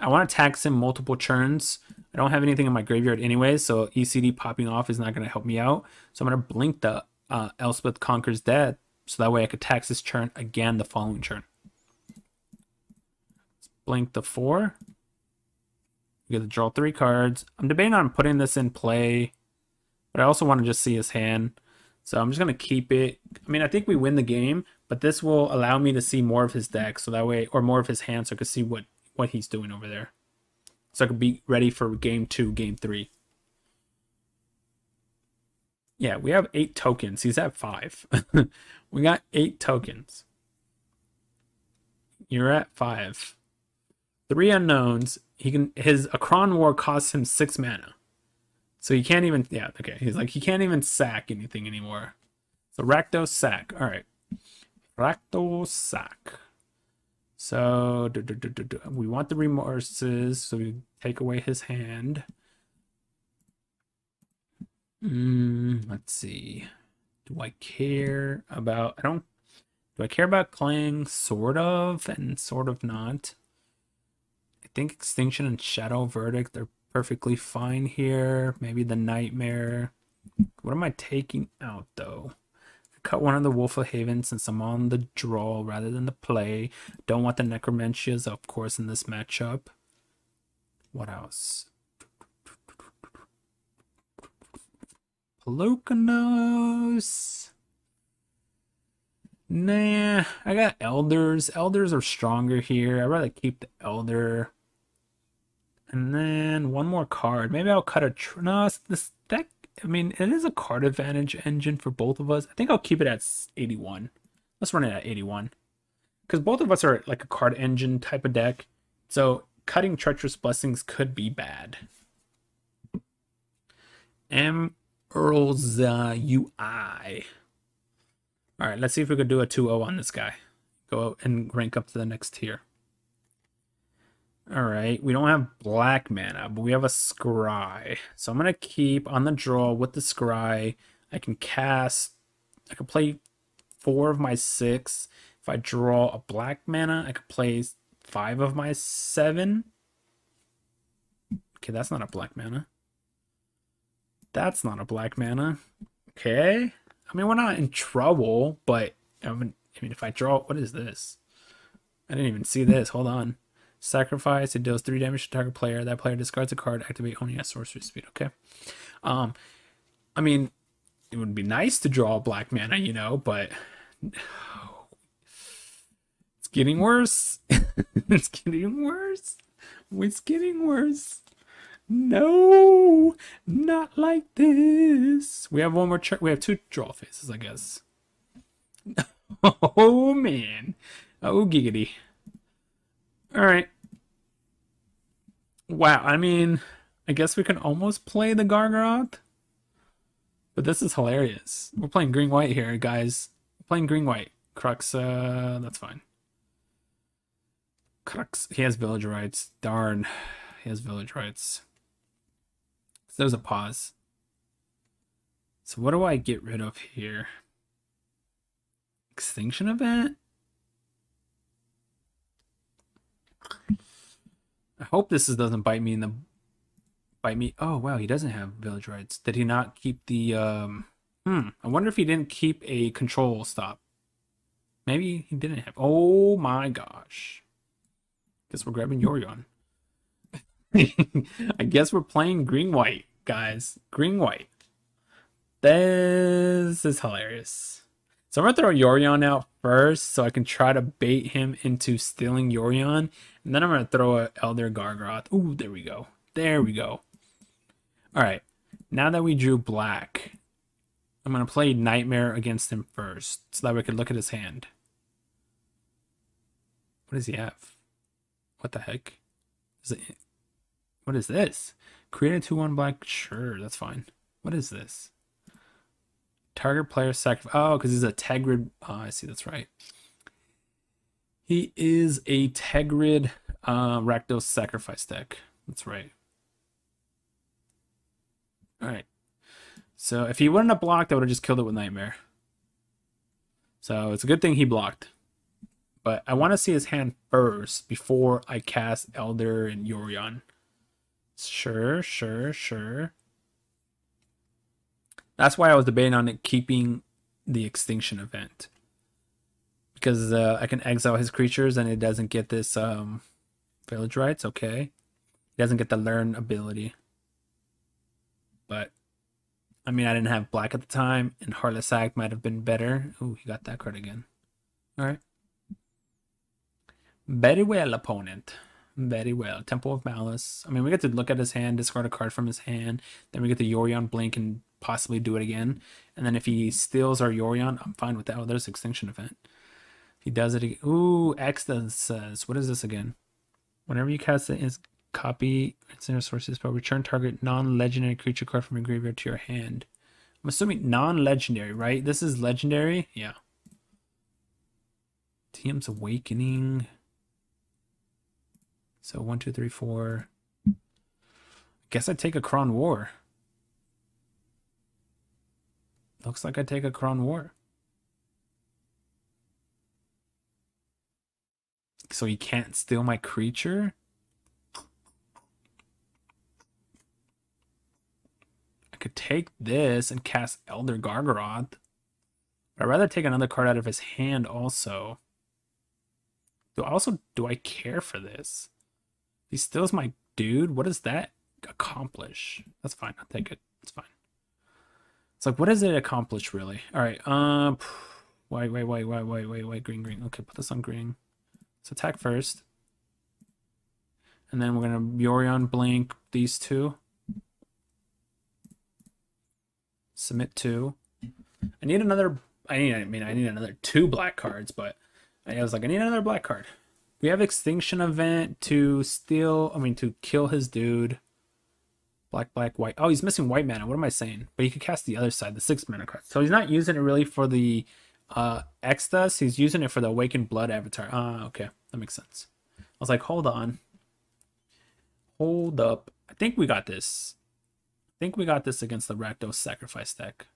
I want to tax him multiple turns. I don't have anything in my graveyard anyway, so ECD popping off is not going to help me out. So I'm going to blink the uh, Elspeth Conquers Death, so that way I could tax this turn again the following turn. Let's blink the four. We get to draw three cards. I'm debating on putting this in play, but I also want to just see his hand. So I'm just going to keep it. I mean, I think we win the game, but this will allow me to see more of his deck, so that way, or more of his hand, so I can see what, what he's doing over there. So I can be ready for game two, game three. Yeah, we have eight tokens. He's at five. we got eight tokens. You're at five. Three unknowns. He can his Akroan War costs him six mana. So he can't even yeah, okay. He's like he can't even sack anything anymore. So Rakdos sack. Alright. Rakdos sack. So do, do, do, we want the remorses, so we take away his hand. Mm, let's see. Do I care about? I don't. Do I care about Clang? Sort of, and sort of not. I think Extinction and Shadow Verdict are perfectly fine here. Maybe the Nightmare. What am I taking out though? Cut one of the Wolf of Haven since I'm on the draw rather than the play. Don't want the Necromentias, of course, in this matchup. What else? Polukranos. Nah, I got elders. Elders are stronger here. I'd rather keep the elder. And then one more card. Maybe I'll cut a... Tr no, this deck... I mean, it is a card advantage engine for both of us. I think I'll keep it at 81. Let's run it at 81. Because both of us are like a card engine type of deck. So cutting Treacherous Blessings could be bad. M Earl's uh, UI. All right, let's see if we could do a 2-0 on this guy. Go and rank up to the next tier. All right, we don't have black mana, but we have a scry. So I'm going to keep on the draw with the scry. I can cast, I can play four of my six. If I draw a black mana, I could play five of my seven. Okay, that's not a black mana. That's not a black mana. Okay. I mean, we're not in trouble, but I mean, I mean, if I draw, what is this? I didn't even see this. Hold on. Sacrifice. It deals three damage to target player. That player discards a card. Activate only at sorcery speed. Okay. Um, I mean, it would be nice to draw black mana, you know, but it's getting worse. it's getting worse. It's getting worse. No, not like this. We have one more. we have two draw phases, I guess. oh man. Oh giggity. All right. Wow. I mean, I guess we can almost play the Gargaroth. But this is hilarious. We're playing green white here, guys. We're playing green white. Crux, uh, that's fine. Crux, he has Village Rites. Darn, he has Village Rites there's a pause. So what do I get rid of here? Extinction event? I hope this is, doesn't bite me in the bite me. Oh wow, he doesn't have Village Rites. Did he not keep the um hmm, I wonder if he didn't keep a control stop. Maybe he didn't have Oh my gosh. Guess we're grabbing Yorion. I guess we're playing green white guys. Green white. This is hilarious. So I'm gonna throw Yorion out first so I can try to bait him into stealing Yorion. And then I'm gonna throw a Elder Gargaroth. Ooh, there we go. There we go. Alright. Now that we drew black, I'm gonna play Nightmare against him first so that we can look at his hand. What does he have? What the heck? Is it what is this? Create a 2-1 black. Sure, that's fine. What is this? Target player sacrifice. Oh, because he's a Tergrid. Oh, I see. That's right. He is a Tergrid uh, Rakdos sacrifice deck. That's right. All right. So if he wouldn't have blocked, I would have just killed it with Nightmare. So it's a good thing he blocked. But I want to see his hand first before I cast Elder and Yorion. Sure, sure, sure. That's why I was debating on it keeping the extinction event because uh, I can exile his creatures and it doesn't get this um, Village Rites. Okay, he doesn't get the learn ability, but I mean I didn't have black at the time, and Heartless Act might have been better. Oh, he got that card again. All right, very well, opponent. Very well. Temple of Malice. I mean, we get to look at his hand, discard a card from his hand. Then we get the Yorion blink and possibly do it again. And then if he steals our Yorion, I'm fine with that. Oh, there's Extinction Event. He does it again. Ooh, X says, what is this again? Whenever you cast it, is copy its inner sources, but return target non-legendary creature card from your graveyard to your hand. I'm assuming non-legendary, right? This is legendary? Yeah. TM's Awakening. So one, two, three, four. I guess I take a Akroan War. Looks like I take a Akroan War. So he can't steal my creature? I could take this and cast Elder Gargaroth. But I'd rather take another card out of his hand also. Do I also do I care for this? He steals my dude. What does that accomplish? That's fine. I'll take it. It's fine. It's like, what does it accomplish, really? All right. Um, wait, wait, wait, wait, wait, wait, wait. Green, green. Okay, put this on green. Let's attack first. And then we're gonna Yorion blink these two. Submit two. I need another. I need. I mean, I need another two black cards, but I was like, I need another black card. We have extinction event to steal. I mean, to kill his dude. Black, black, white. Oh, he's missing white mana. What am I saying? But he could cast the other side, the six mana card. So he's not using it really for the uh Extus. He's using it for the Awakened Blood avatar. Ah, uh, okay. That makes sense. I was like, hold on. Hold up. I think we got this. I think we got this against the Rakdos Sacrifice deck.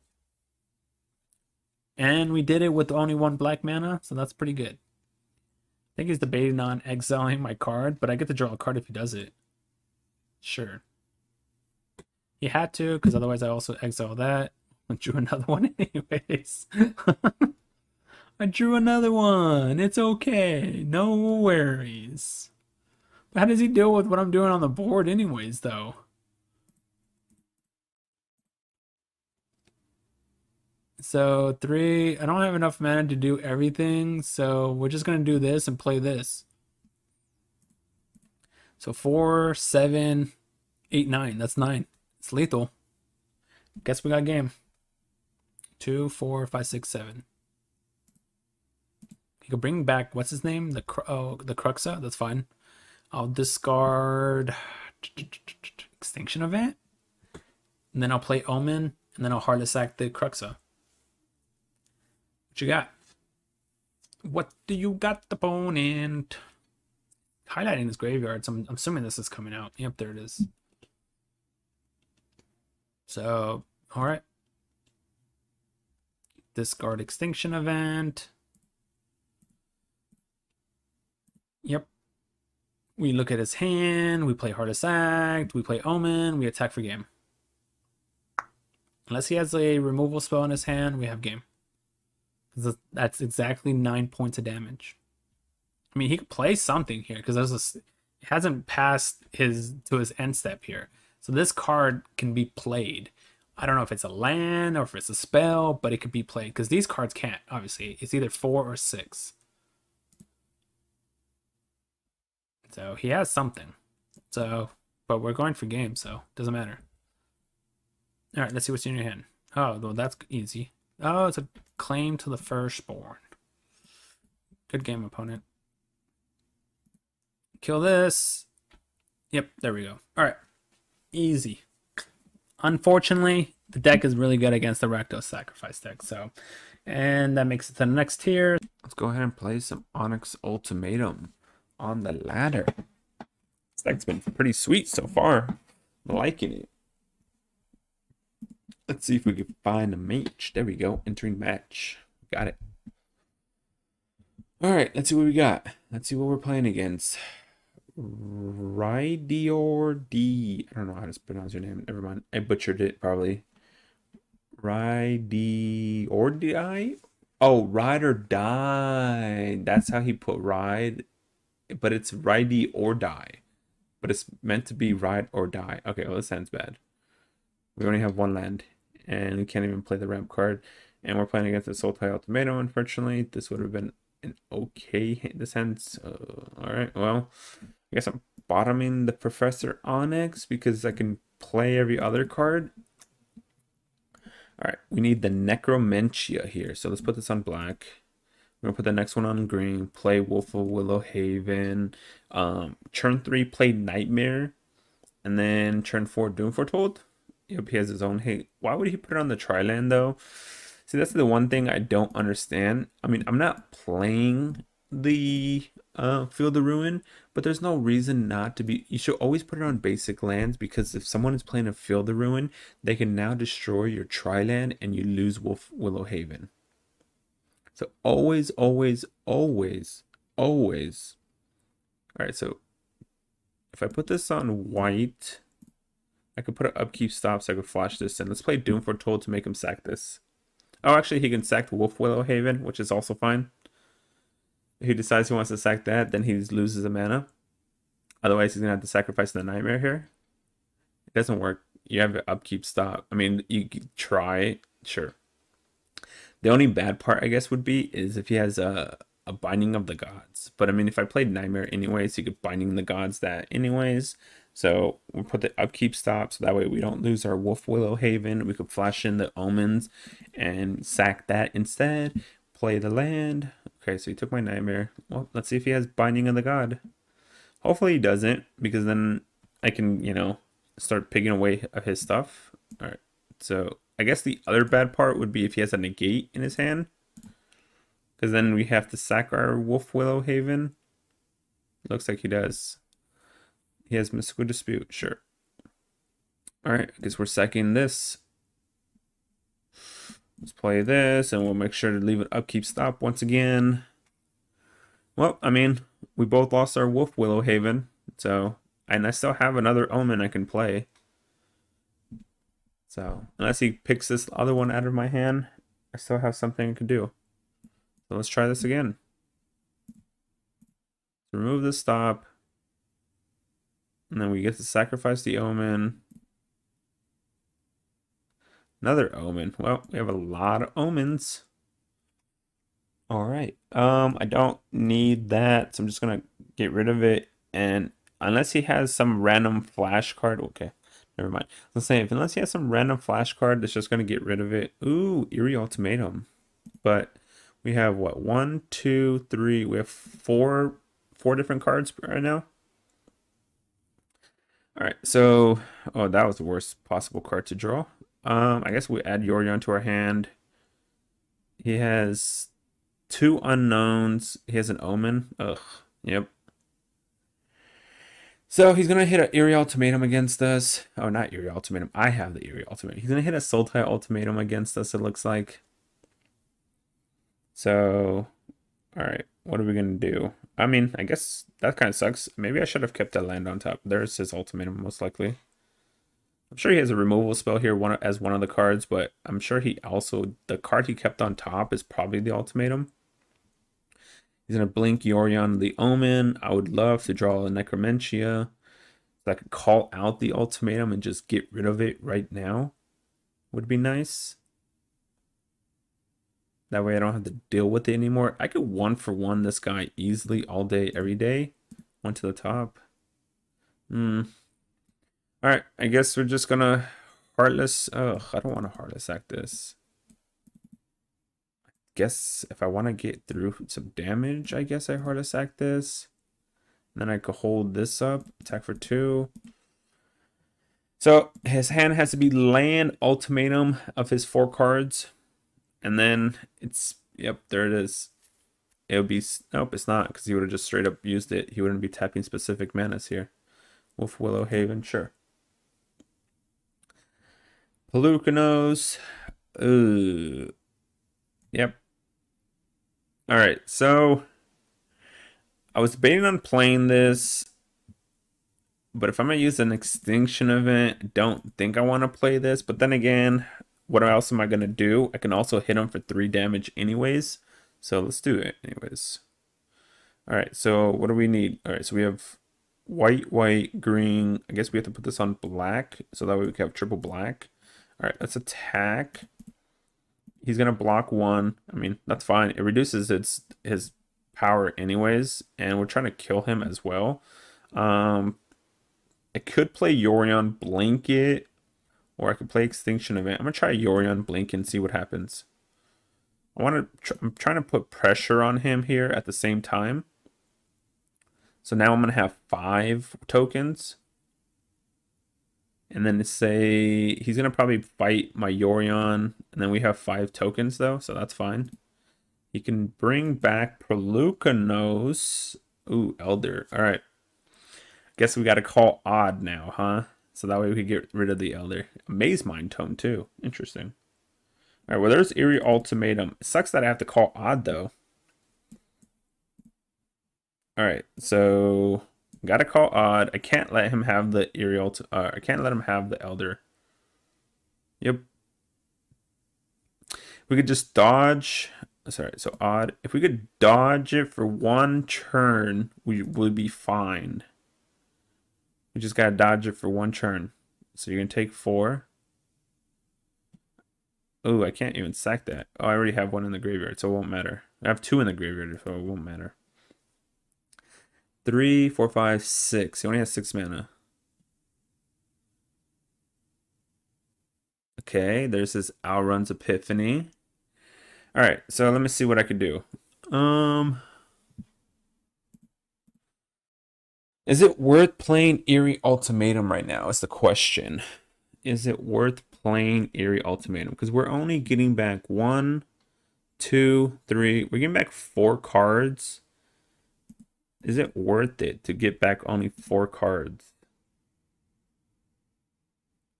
And we did it with only one black mana, so that's pretty good. I think he's debating on exiling my card, but I get to draw a card if he does it. Sure. He had to, because otherwise I also exile that. I drew another one anyways. I drew another one. It's okay. No worries. But how does he deal with what I'm doing on the board anyways, though? So three, I don't have enough mana to do everything, so we're just gonna do this and play this. So four, seven, eight, nine. That's nine. It's lethal. Guess we got a game. Two, four, five, six, seven. You can bring back what's his name? The oh, the Kroxa. That's fine. I'll discard Extinction Event, and then I'll play Omen, and then I'll Heartless Act the Kroxa. What you got? What do you got, the opponent? Highlighting his graveyard. So I'm, I'm assuming this is coming out. Yep, there it is. So, all right. Discard extinction event. Yep. We look at his hand, we play Heartless Act, we play Omen, we attack for game. Unless he has a removal spell in his hand, we have game. That's exactly nine points of damage. I mean, he could play something here because there's a, he hasn't passed his to his end step here. So this card can be played. I don't know if it's a land or if it's a spell, but it could be played because these cards can't. Obviously, it's either four or six. So he has something. So, but we're going for game, so it doesn't matter. All right, let's see what's in your hand. Oh, well, that's easy. Oh, it's a claim to the firstborn. Good game, opponent. Kill this. Yep, there we go. All right, easy. Unfortunately, the deck is really good against the Rakdos Sacrifice deck. So, and that makes it to the next tier. Let's go ahead and play some Onyx Ultimatum on the ladder. This deck's been pretty sweet so far. I'm liking it. Let's see if we can find a mage. There we go. Entering match. Got it. All right, let's see what we got. Let's see what we're playing against. Rydior D. I don't know how to pronounce your name. Never mind. I butchered it probably. Ride or die? Oh, ride or die. That's how he put ride, but it's ride or die. But it's meant to be ride or die. Okay, well, this sounds bad. We only have one land, and we can't even play the ramp card. And we're playing against the Sultai Ultimatum, unfortunately. This would have been an okay hit the sense. Uh, Alright, well, I guess I'm bottoming the Professor Onyx because I can play every other card. Alright, we need the Necromentia here. So let's put this on black. We're gonna put the next one on green. Play Wolf of Willow Haven. Um, turn three, play Nightmare, and then turn four, Doom Foretold. Yep, he has his own hate. Why would he put it on the Triland though? See, that's the one thing I don't understand. I mean, I'm not playing the uh, Field of Ruin, but there's no reason not to be. You should always put it on basic lands because if someone is playing a Field of Ruin, they can now destroy your tri land and you lose Wolfwillow Haven. So always, always, always, always. All right, so if I put this on white, I could put an upkeep stop so I could flash this in. Let's play Doom Foretold to make him sack this. Oh, actually, he can sack Wolfwillow Haven, which is also fine. He decides he wants to sack that, then he loses a mana. Otherwise, he's to have to sacrifice the Nightmare here. It doesn't work. You have upkeep stop. I mean, you try, sure. The only bad part, I guess, would be is if he has a, a Binding of the Gods. But I mean, if I played Nightmare anyways, you could Binding the Gods that anyways. So we'll put the upkeep stop so that way we don't lose our Wolfwillow Haven. We could flash in the Omens and sack that instead. Play the land. Okay, so he took my Nightmare. Well, let's see if he has Binding of the God. Hopefully he doesn't, because then I can, you know, start picking away of his stuff. All right, so I guess the other bad part would be if he has a negate in his hand. Because then we have to sack our Wolfwillow Haven. Looks like he does. He has Mystical Dispute, sure. Alright, I guess we're sacking this. Let's play this, and we'll make sure to leave an upkeep stop once again. Well, I mean, we both lost our Wolfwillow Haven, so... And I still have another Omen I can play. So, unless he picks this other one out of my hand, I still have something I can do. So let's try this again. Remove the stop. And then we get to sacrifice the omen. Another omen. Well, we have a lot of omens. All right. Um, I don't need that, so I'm just gonna get rid of it. And unless he has some random flash card, okay, never mind. Let's say if unless he has some random flash card that's just gonna get rid of it. Ooh, eerie ultimatum. But we have what one, two, three. We have four, four different cards right now. All right, so oh, that was the worst possible card to draw. Um, I guess we add Yorion to our hand. He has two unknowns. He has an Omen. Ugh. Yep. So he's gonna hit an Eerie Ultimatum against us. Oh, not Eerie Ultimatum. I have the Eerie Ultimatum. He's gonna hit a Sultai Ultimatum against us. It looks like. So, all right. What are we gonna do? I mean, I guess that kind of sucks. Maybe I should have kept that land on top. There's his ultimatum, most likely. I'm sure he has a removal spell here one as one of the cards, but I'm sure he also the card he kept on top is probably the ultimatum. He's gonna blink Yorion the Omen. I would love to draw a Necromentia. So I could call out the ultimatum and just get rid of it right now. Would be nice. That way I don't have to deal with it anymore. I could one for one this guy easily all day, every day. One to the top. Hmm. Alright, I guess we're just gonna Heartless. Ugh, I don't want to Heartless act this. I guess if I want to get through some damage, I guess I Heartless act this. And then I could hold this up, attack for two. So his hand has to be land ultimatum of his four cards. And then it's, yep, there it is. It would be, nope, it's not, because he would have just straight up used it. He wouldn't be tapping specific manas here. Wolfwillow Haven, sure. Polukranos. Ooh. Yep. Alright, so I was debating on playing this, but if I'm gonna use an extinction event, don't think I want to play this. But then again, what else am I gonna do? I can also hit him for three damage anyways. So let's do it anyways. All right, so what do we need? All right, so we have white, white, green. I guess we have to put this on black so that way we can have triple black. All right, let's attack. He's gonna block one. I mean, that's fine. It reduces its his power anyways, and we're trying to kill him as well. Um, I could play Yorion Blanket, or I could play Extinction Event. I'm gonna try Yorion Blanket and see what happens. I want to. Tr I'm trying to put pressure on him here at the same time. So now I'm gonna have five tokens. And then say he's gonna probably fight my Yorion, and then we have five tokens though, so that's fine. He can bring back Polukranos. Ooh, Elder. All right. Guess we got to call Odd now, huh? So that way we could get rid of the Elder. Maze Mind Tome, too. Interesting. All right, well, there's Eerie Ultimatum. It sucks that I have to call Odd, though. All right, so got to call Odd. I can't let him have the Eerie Ult uh, I can't let him have the Elder. Yep. We could just dodge sorry, so odd. If we could dodge it for one turn, we would be fine. We just gotta dodge it for one turn. So you're gonna take four. Oh, I can't even sack that. Oh, I already have one in the graveyard, so it won't matter. I have two in the graveyard, so it won't matter. Three, four, five, six. He only has six mana. Okay, there's his Alrund's Epiphany. All right, so let me see what I could do. Um, is it worth playing Eerie Ultimatum right now? Is the question. Is it worth playing Eerie Ultimatum? Because we're only getting back one, two, three. We're getting back four cards. Is it worth it to get back only four cards?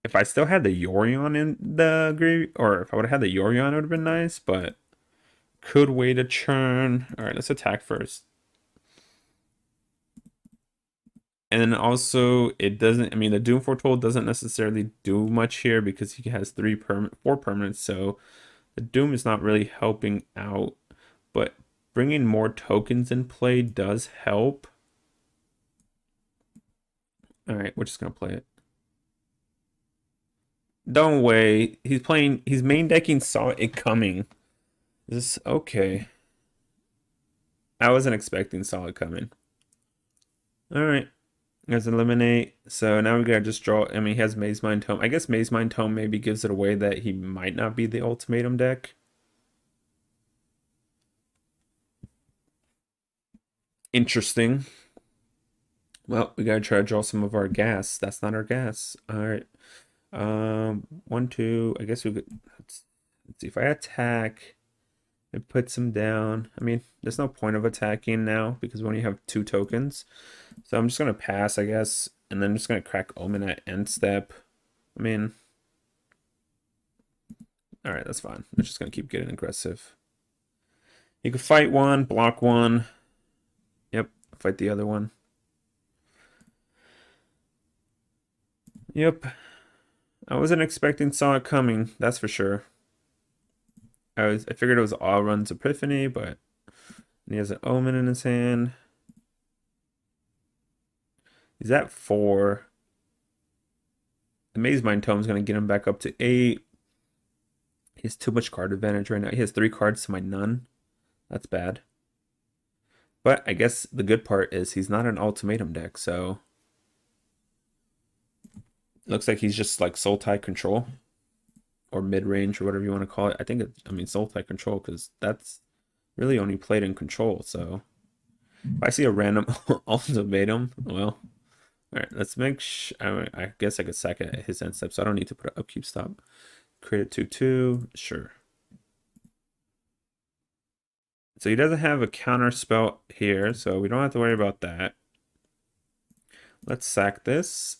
If I still had the Yorion in the grave, or if I would have had the Yorion, it would have been nice, but could wait a turn. All right, let's attack first. And also, it doesn't, I mean, the Doom Foretold doesn't necessarily do much here because he has three perm four permanents. So the Doom is not really helping out. But bringing more tokens in play does help. All right, we're just going to play it. Don't wait. He's playing, he's main decking Saw It Coming. Is This okay. I wasn't expecting saw it coming. Alright. Let's eliminate. So now we gotta just draw. I mean, he has Maze Mind Tome. I guess Maze Mind Tome maybe gives it away that he might not be the ultimatum deck. Interesting. Well, we gotta try to draw some of our gas. That's not our gas. Alright. Um, one, two. I guess we could. Let's, let's see if I attack. It puts him down. I mean, there's no point of attacking now because we only have two tokens. So I'm just to pass, I guess. And then I'm just to crack Omen at end step. I mean... Alright, that's fine. I'm just to keep getting aggressive. You could fight one, block one. Fight the other one. Yep. I wasn't expecting saw it coming, that's for sure. I was I figured it was Alrund's Epiphany, but he has an omen in his hand. He's at four. The Maze Mind Tome is going to get him back up to eight. He has too much card advantage right now. He has three cards to my none. That's bad. But I guess the good part is he's not an ultimatum deck, so looks like he's just like Sultai control or mid range or whatever you want to call it. I think it, I mean Sultai control because that's really only played in control. So if I see a random ultimatum, well, all right, let's make. Sh I, I guess I could sack his end step, so I don't need to put an upkeep stop. Create a two two, sure. So he doesn't have a counter spell here, so we don't have to worry about that. Let's sack this.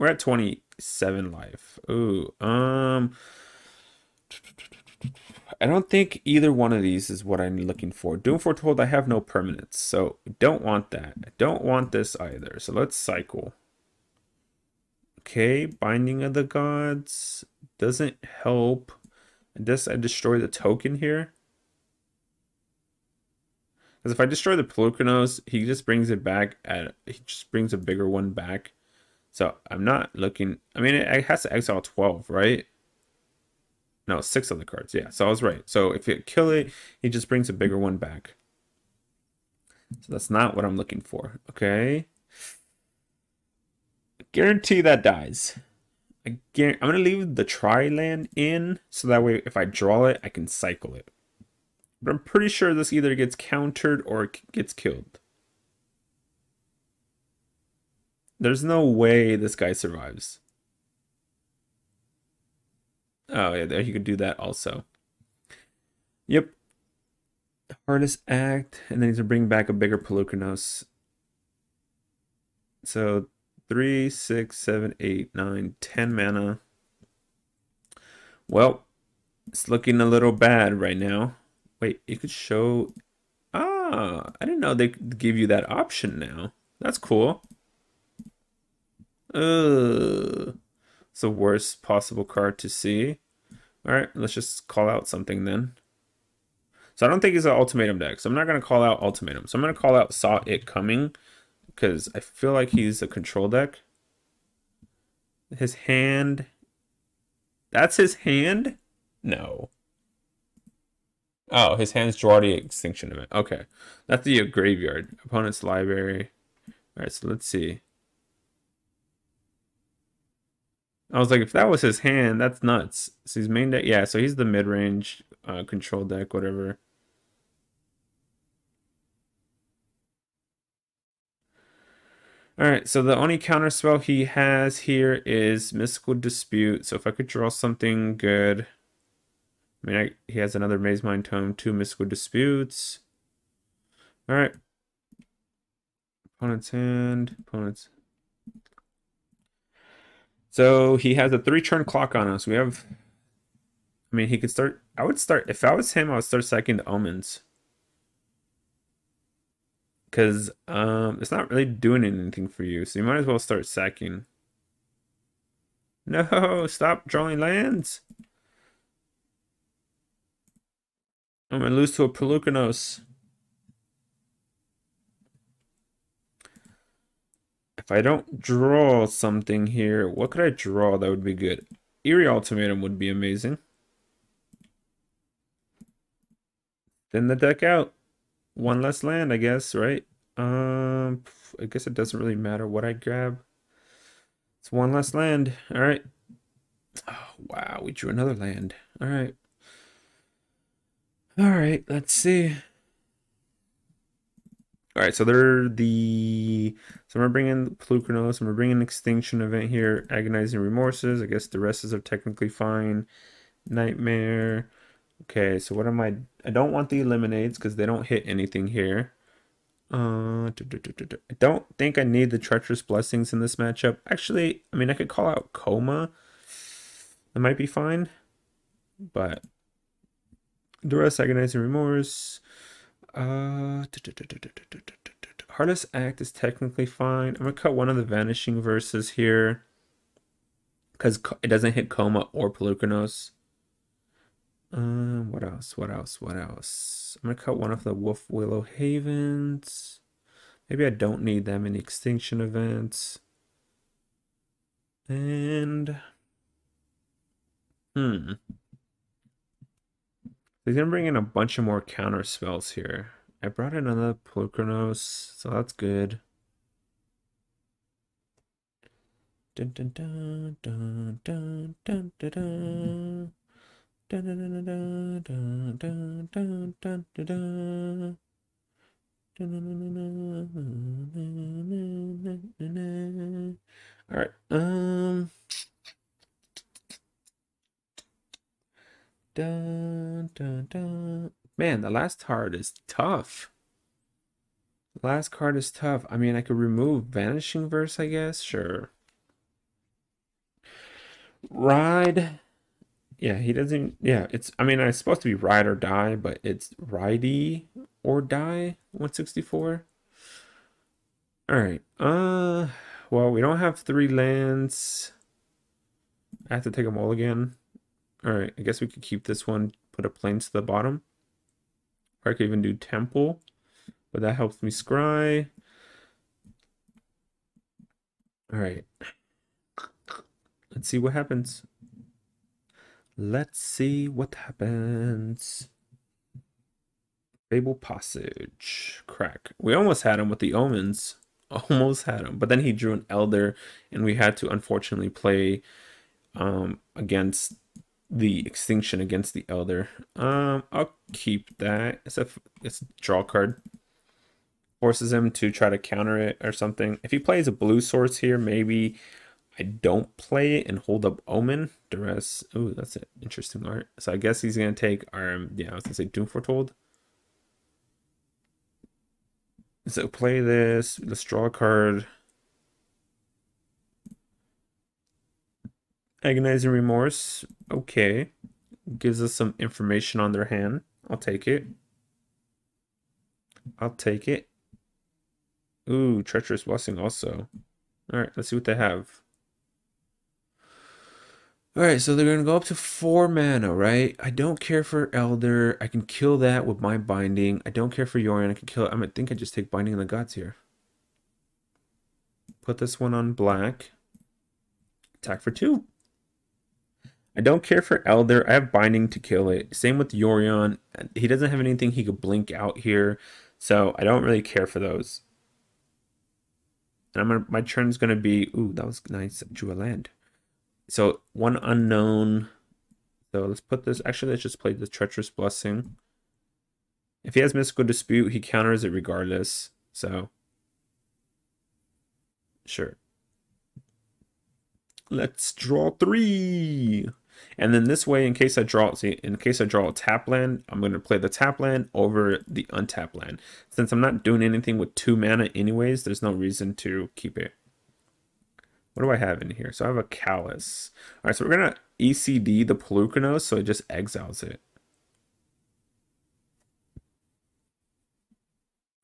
We're at 27 life. Ooh, um... I don't think either one of these is what I'm looking for. Doom Foretold, I have no permanents, so don't want that. I don't want this either, so let's cycle. Okay, Binding of the Gods doesn't help. Guess I destroy the token here. Because if I destroy the Polukranos, he just brings it back at he just brings a bigger one back. So I'm not looking. I mean, it has to exile 12, right? No, six of the cards. Yeah, so I was right. So if you kill it, he just brings a bigger one back. So that's not what I'm looking for. Okay. Guarantee that dies. I I'm going to leave the tri land in so that way if I draw it, I can cycle it. But I'm pretty sure this either gets countered or gets killed. There's no way this guy survives. Oh, yeah, there you could do that also. Yep. Heartless Act, and then he's gonna bring back a bigger Polukranos. So three, six, seven, eight, nine, ten mana. Well, it's looking a little bad right now. Wait, you could show... Ah, I didn't know they could give you that option now. That's cool. Ugh. It's the worst possible card to see. Alright, let's just call out something then. So I don't think it's an ultimatum deck. So I'm not going to call out ultimatum. So I'm going to call out saw it coming. Because I feel like he's a control deck. His hand... That's his hand? No. Oh, his hands the extinction event. Okay. That's the graveyard. Opponent's library. Alright, so let's see. I was like, if that was his hand, that's nuts. So he's main deck. Yeah, so he's the mid range uh, control deck, whatever. Alright, so the only counter spell he has here is Mystical Dispute. So if I could draw something good. I mean, I, he has another Maze Mind Tome, two Mystical Disputes. Alright. Opponent's hand, opponent's so he has a three turn clock on us. We have, I mean, he could start. I would start, if I was him, I would start sacking the omens. Because um, it's not really doing anything for you. So you might as well start sacking. No, stop drawing lands. I'm going to lose to a Polukranos. If I don't draw something here, what could I draw that would be good? Eerie Ultimatum would be amazing. Thin the deck out. One less land, I guess, right? Um, I guess it doesn't really matter what I grab. It's one less land. All right. Oh, wow, we drew another land. All right. All right, let's see. All right, so they're the so I'm bringing Polukranos. I'm bringing Extinction event here. Agonizing Remorses. I guess the rest is are technically fine. Nightmare. Okay, so what am I? I don't want the eliminates because they don't hit anything here. Uh, I don't think I need the treacherous blessings in this matchup. Actually, I mean I could call out Koma. That might be fine, but Duress, agonizing remorse. Uh, Act is technically fine. I'm gonna cut one of the Vanishing Verses here because it doesn't hit Koma or Polukranos. Um, what else? What else? What else? I'm gonna cut one of the Wolfwillow Havens. Maybe I don't need them in extinction events. And hmm. He's gonna bring in a bunch of more counter spells here. I brought in another Polukranos, so that's good. Dun dun dun dun dun dun dun dun. Dun, dun, dun, dun, dun, dun, dun, dun, dun. All right. Um. Man, the last card is tough. Last card is tough. I mean, I could remove Vanishing Verse, I guess. Sure. Ride. Yeah, he doesn't. Yeah, it's. I mean, it's supposed to be ride or die, but it's ridey or die 164. All right. Uh, well, we don't have three lands. I have to take them all again. All right, I guess we could keep this one, put a plane to the bottom. Or I could even do temple, but that helps me scry. All right. Let's see what happens. Let's see what happens. Fable Passage. Crack. We almost had him with the Omens. Almost had him. But then he drew an Elder, and we had to unfortunately play um, against the Extinction against the Elder. Um, I'll keep that. It's a, it's a draw card. Forces him to try to counter it or something. If he plays a blue source here, maybe I don't play it and hold up Omen. Duress. Oh, that's an interesting art. So I guess he's to take our, yeah, I was to say Doom Foretold. So play this. Let's draw a card. Agonizing Remorse. Okay. Gives us some information on their hand. I'll take it. I'll take it. Ooh, Treacherous Blessing also. Alright, let's see what they have. Alright, so they're going to go up to 4 mana, right? I don't care for Elder. I can kill that with my Binding. I don't care for Yorion. I can kill it. I think I just take Binding of the Gods here. Put this one on black. Attack for 2. I don't care for Elder. I have Binding to kill it. Same with Yorion. He doesn't have anything he could blink out here. So I don't really care for those. And I'm gonna, my turn's going to be... Ooh, that was nice. Drew a land. So one unknown. So let's put this. Actually, let's just play the treacherous blessing. If he has mystical dispute, he counters it regardless. So sure. Let's draw three. And then this way, in case I draw, see, in case I draw a tap land, I'm going to play the tap land over the untap land. Since I'm not doing anything with two mana anyways, there's no reason to keep it. What do I have in here? So I have a Callous. All right, so we're going to ECD the Polukranos, so it just exiles it.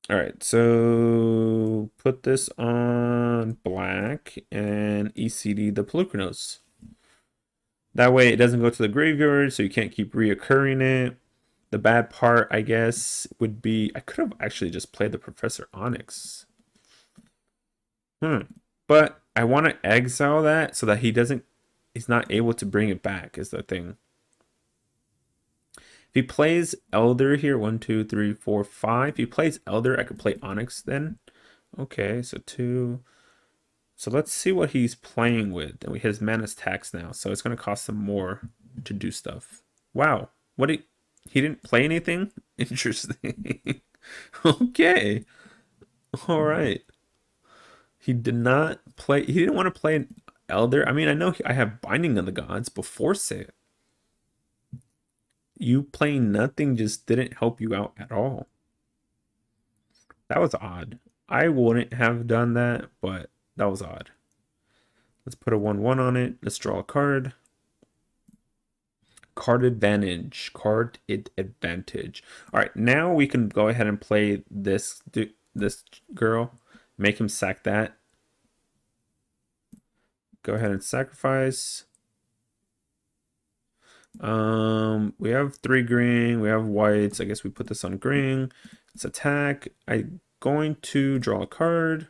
All right, so put this on black and ECD the Polukranos. That way it doesn't go to the graveyard, so you can't keep reoccurring it. The bad part, I guess, would be I could have actually just played the Professor Onyx. Hmm. But I want to exile that so that he doesn't, he's not able to bring it back is the thing. If he plays Elder here, one, two, three, four, five. If he plays Elder, I could play Onyx then. Okay, so two. So let's see what he's playing with. And his mana's tax now, so it's going to cost him more to do stuff. Wow, what he he didn't play anything? Interesting. okay, all right. He did not play. He didn't want to play an elder. I mean, I know I have Binding of the Gods, but force it. You playing nothing just didn't help you out at all. That was odd. I wouldn't have done that, but that was odd. Let's put a 1-1 on it. Let's draw a card. Card advantage. Card it advantage. All right, now we can go ahead and play this this girl. Make him sack that. Go ahead and sacrifice. Um, we have three green. We have whites. I guess we put this on green. It's attack. I'm going to draw a card.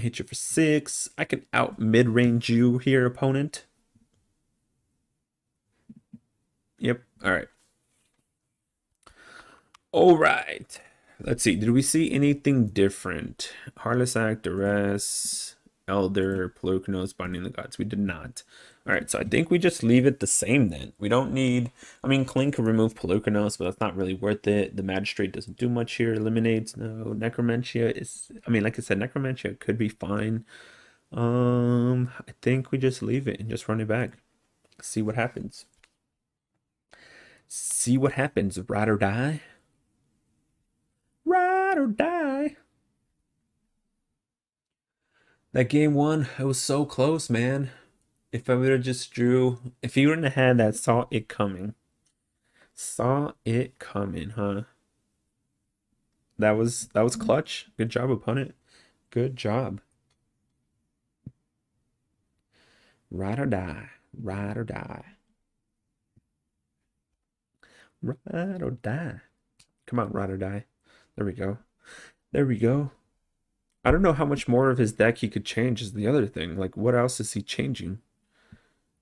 Hit you for six. I can out mid-range you here, opponent. Yep. All right. All right. Let's see. Did we see anything different? Heartless Act, Duress, Elder, Polukranos, Binding the Gods. We did not. All right, so I think we just leave it the same then. We don't need... I mean, Kling can remove Polukranos, but that's not really worth it. The Magistrate doesn't do much here. Eliminates, no. Necromentia is... I mean, like I said, Necromentia could be fine. Um, I think we just leave it and just run it back. See what happens. See what happens, ride or die ride or die. That game one, it was so close, man. If I would have just drew, if you wouldn't have had that, saw it coming. Saw it coming, huh? That was that was clutch. Good job, opponent. Good job. Ride or die. Ride or die. Ride or die. Come on, ride or die. There we go. There we go. I don't know how much more of his deck he could change is the other thing. Like, what else is he changing?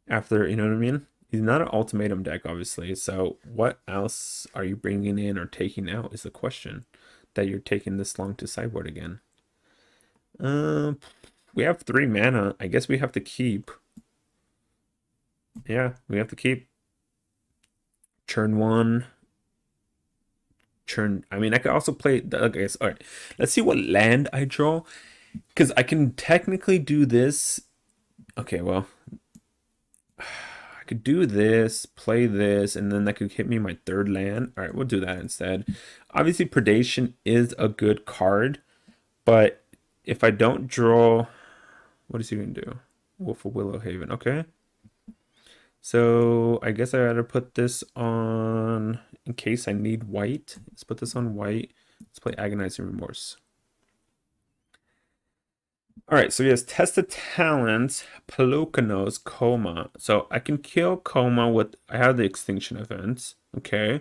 After, you know what I mean? He's not an ultimatum deck, obviously. So, what else are you bringing in or taking out is the question that you're taking this long to sideboard again. Um, we have three mana. I guess we have to keep. Yeah, we have to keep. Turn one. Turn. I mean, I could also play. I guess. All right. Let's see what land I draw, because I can technically do this. Okay, well, could do this, play this, and then that could hit me my third land. All right, we'll do that instead. Obviously, predation is a good card, but if I don't draw, what is he gonna do? Wolf of Willow Haven, Okay. So I guess I gotta put this on in case I need white. Let's put this on white. Let's play Agonizing Remorse. All right, so he has Tested Talents, Polukranos, Koma. So I can kill Koma with, I have the Extinction events. Okay.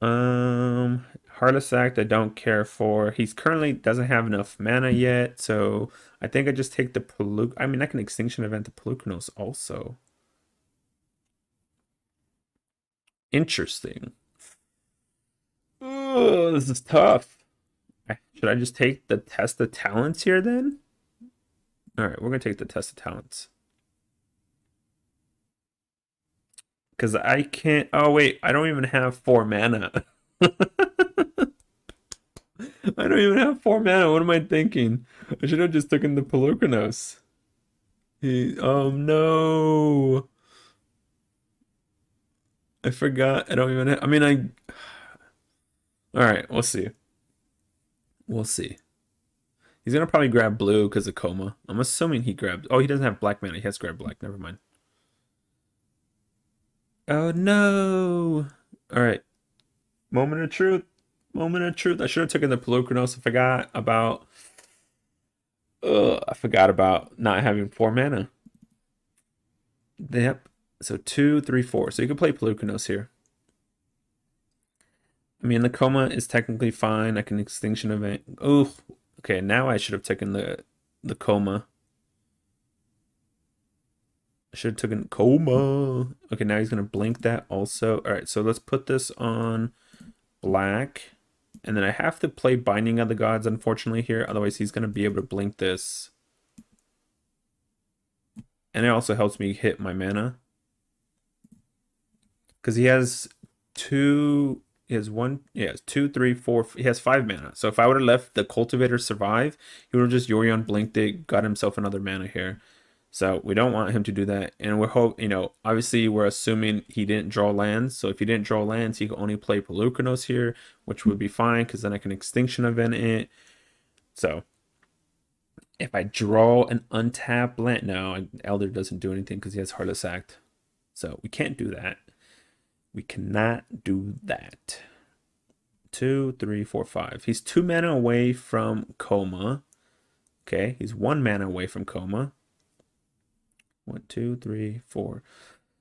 Um, Heartless Act, I don't care for. He's currently doesn't have enough mana yet, so I think I just take the Paluk. I mean, I can Extinction Event the Polukranos also. Interesting. Oh, this is tough. Should I just take the test of talents here then? All right, we're gonna take the test of talents. Because I can't. Oh wait, I don't even have four mana. I don't even have four mana. What am I thinking? I should have just taken the Polukranos. He, um, no. I forgot. I don't even. Have, I mean, I. All right, we'll see. We'll see. He's gonna probably grab blue because of Koma. I'm assuming he grabbed. Oh, he doesn't have black mana. He has grabbed black. Never mind. Oh no! All right. Moment of truth. Moment of truth. I should have taken the Polukranos. I forgot about. Ugh, I forgot about not having four mana. Yep. So two, three, four. So you can play Polukranos here. I mean, the Koma is technically fine. I can extinction event. Oh, okay. Now I should have taken the the Koma. I should have taken Koma. Okay, now he's gonna blink that also. All right, so let's put this on black. And then I have to play Binding of the Gods, unfortunately, here. Otherwise, he's going to be able to blink this. And it also helps me hit my mana. Because he has two... He has one... Yeah, two, three, four... He has five mana. So if I would have left the Cultivator survive, he would have just Yorion blinked it, got himself another mana here. So we don't want him to do that. And we're hope, you know, obviously we're assuming he didn't draw lands. So if he didn't draw lands, he could only play Polukranos here, which would be fine because then I can extinction event it. So if I draw an untapped land, no, Elder doesn't do anything because he has Heartless Act. So we can't do that. We cannot do that. Two, three, four, five. He's two mana away from Koma. Okay, he's one mana away from Koma. One, two, three, four.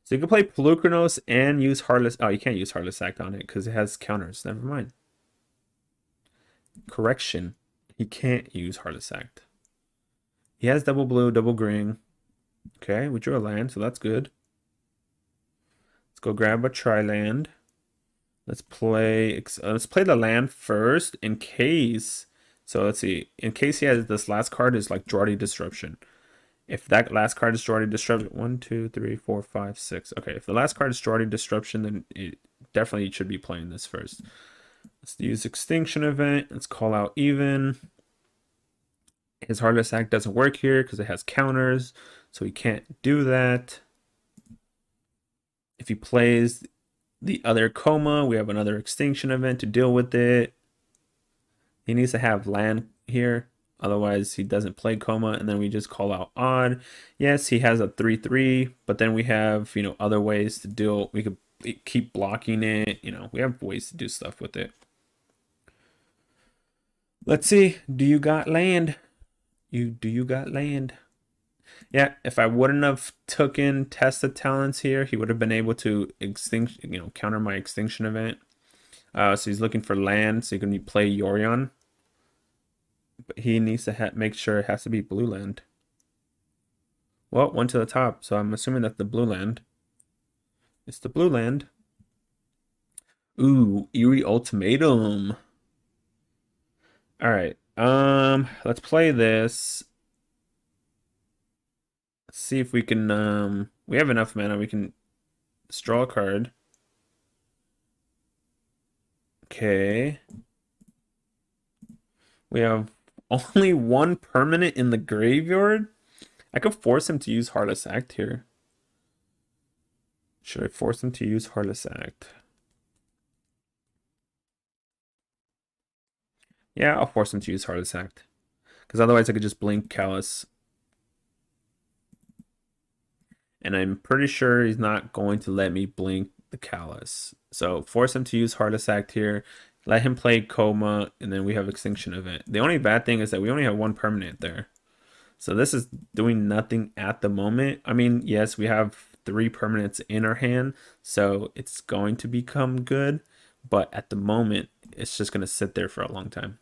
So you can play Polukranos and use Heartless. Oh, you can't use Heartless Act on it because it has counters. Never mind. Correction. He can't use Heartless Act. He has double blue, double green. Okay, we drew a land, so that's good. Let's go grab a tri-land. Let's play. Uh, let's play the land first in case. So let's see. In case he has this last card is like Jwari Disruption. If that last card is Jwari Disruption, one, two, three, four, five, six. Okay, if the last card is Jwari Disruption, then it definitely should be playing this first. Let's use Extinction Event. Let's call out Even. His Heartless Act doesn't work here because it has counters, so he can't do that. If he plays the other Koma, we have another Extinction Event to deal with it. He needs to have land here. Otherwise, he doesn't play Koma, and then we just call out odd. Yes, he has a 3-3, but then we have, you know, other ways to deal. We could keep blocking it. You know, we have ways to do stuff with it. Let's see. Do you got land? You Do you got land? Yeah, if I wouldn't have taken Test of Talents here, he would have been able to extinct, you know, counter my extinction event. Uh, so he's looking for land, so he can play Yorion. But he needs to make sure it has to be blue land. Well, one to the top, so I'm assuming that the blue land. It's the blue land. Ooh, Eerie Ultimatum. All right. Um, let's play this. Let's see if we can um we have enough mana. We can draw a card. Okay. We have only one permanent in the graveyard. I could force him to use Heartless Act here. Should I force him to use Heartless Act? Yeah, I'll force him to use Heartless Act. Because otherwise I could just blink Callous. And I'm pretty sure he's not going to let me blink the Callous. So force him to use Heartless Act here. Let him play Koma, and then we have Extinction Event. The only bad thing is that we only have one permanent there. So this is doing nothing at the moment. I mean, yes, we have three permanents in our hand, so it's going to become good. But at the moment, it's just going to sit there for a long time.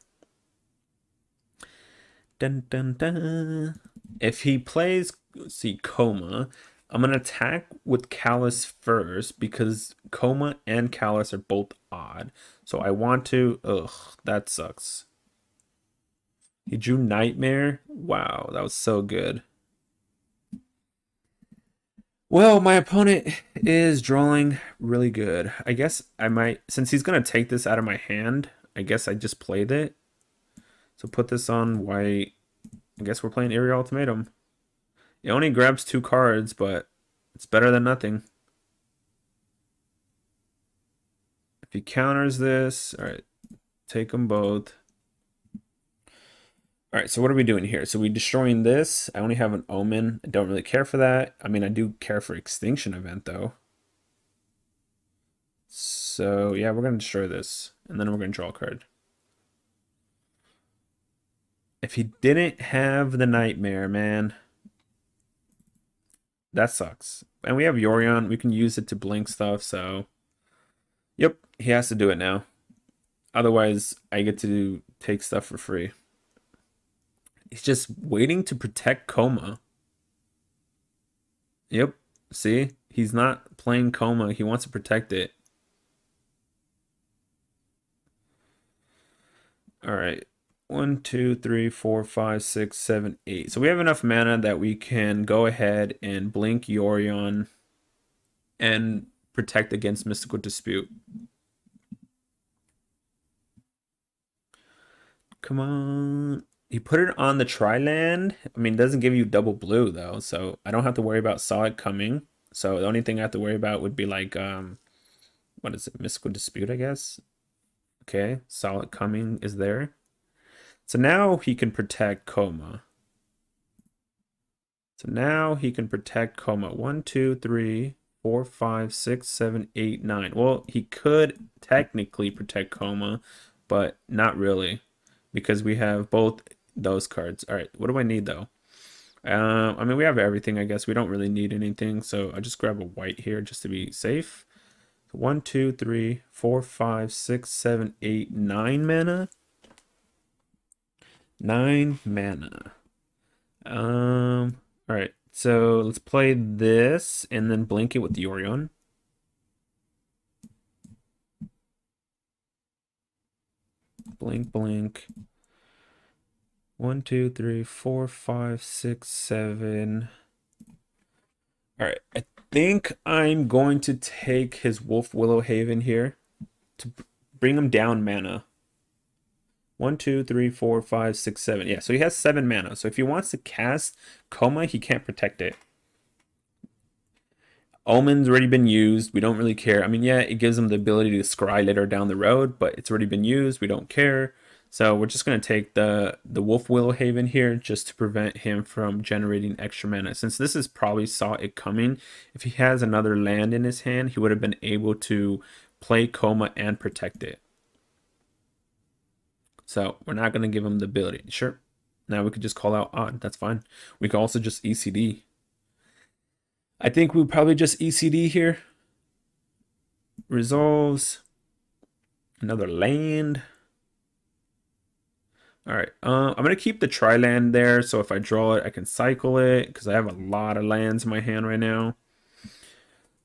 Dun, dun, dun. If he plays, see, Koma, I'm going to attack with Callous first because Koma and Callous are both odd. So I want to, ugh, that sucks. He drew Nightmare. Wow, that was so good. Well, my opponent is drawing really good. I guess I might, since he's going to take this out of my hand, I guess I just played it. So put this on white. I guess we're playing Eerie Ultimatum. It only grabs two cards, but it's better than nothing. If he counters this, all right, take them both. All right, so what are we doing here? So we destroying this. I only have an Omen. I don't really care for that. I mean, I do care for Extinction Event, though. So, yeah, we're going to destroy this. And then we're going to draw a card. If he didn't have the Nightmare, man, that sucks. And we have Yorion. We can use it to blink stuff, so... Yep, he has to do it now. Otherwise, I get to take stuff for free. He's just waiting to protect Koma. Yep. See? He's not playing Koma. He wants to protect it. All right. One, two, three, four, five, six, seven, eight. So we have enough mana that we can go ahead and blink Yorion and protect against Mystical Dispute. Come on He put it on the tri-land. I mean, doesn't give you double blue though, so I don't have to worry about saw it coming. So the only thing I have to worry about would be like, um, what is it, mystical dispute, I guess. Okay, saw it coming is there. So now he can protect Koma. So now he can protect Koma. One, two, three, four, five, six, seven, eight, nine. Well, he could technically protect Koma, but not really because we have both those cards. All right, what do I need though? Uh, I mean, we have everything, I guess. We don't really need anything, so I'll just grab a white here just to be safe. One, two, three, four, five, six, seven, eight, nine mana. Nine mana. Um, all right, so let's play this and then blink it with the Yorion. Blink, blink. One, two, three, four, five, six, seven. All right, I think I'm going to take his Wolfwillow Haven here to bring him down mana. One, two, three, four, five, six, seven. Yeah, so he has seven mana. So if he wants to cast Koma, he can't protect it. Omen's already been used. We don't really care. I mean, yeah, it gives him the ability to scry later down the road, but it's already been used. We don't care. So we're just going to take the, the Wolfwillow Haven here just to prevent him from generating extra mana. Since this is probably saw it coming, if he has another land in his hand, he would have been able to play Koma and protect it. So we're not going to give him the ability. Sure. Now we could just call out odd. That's fine. We could also just ECD. I think we probably just ECD here. Resolves. Another land. All right, uh, I'm gonna keep the tri land there. So if I draw it, I can cycle it because I have a lot of lands in my hand right now.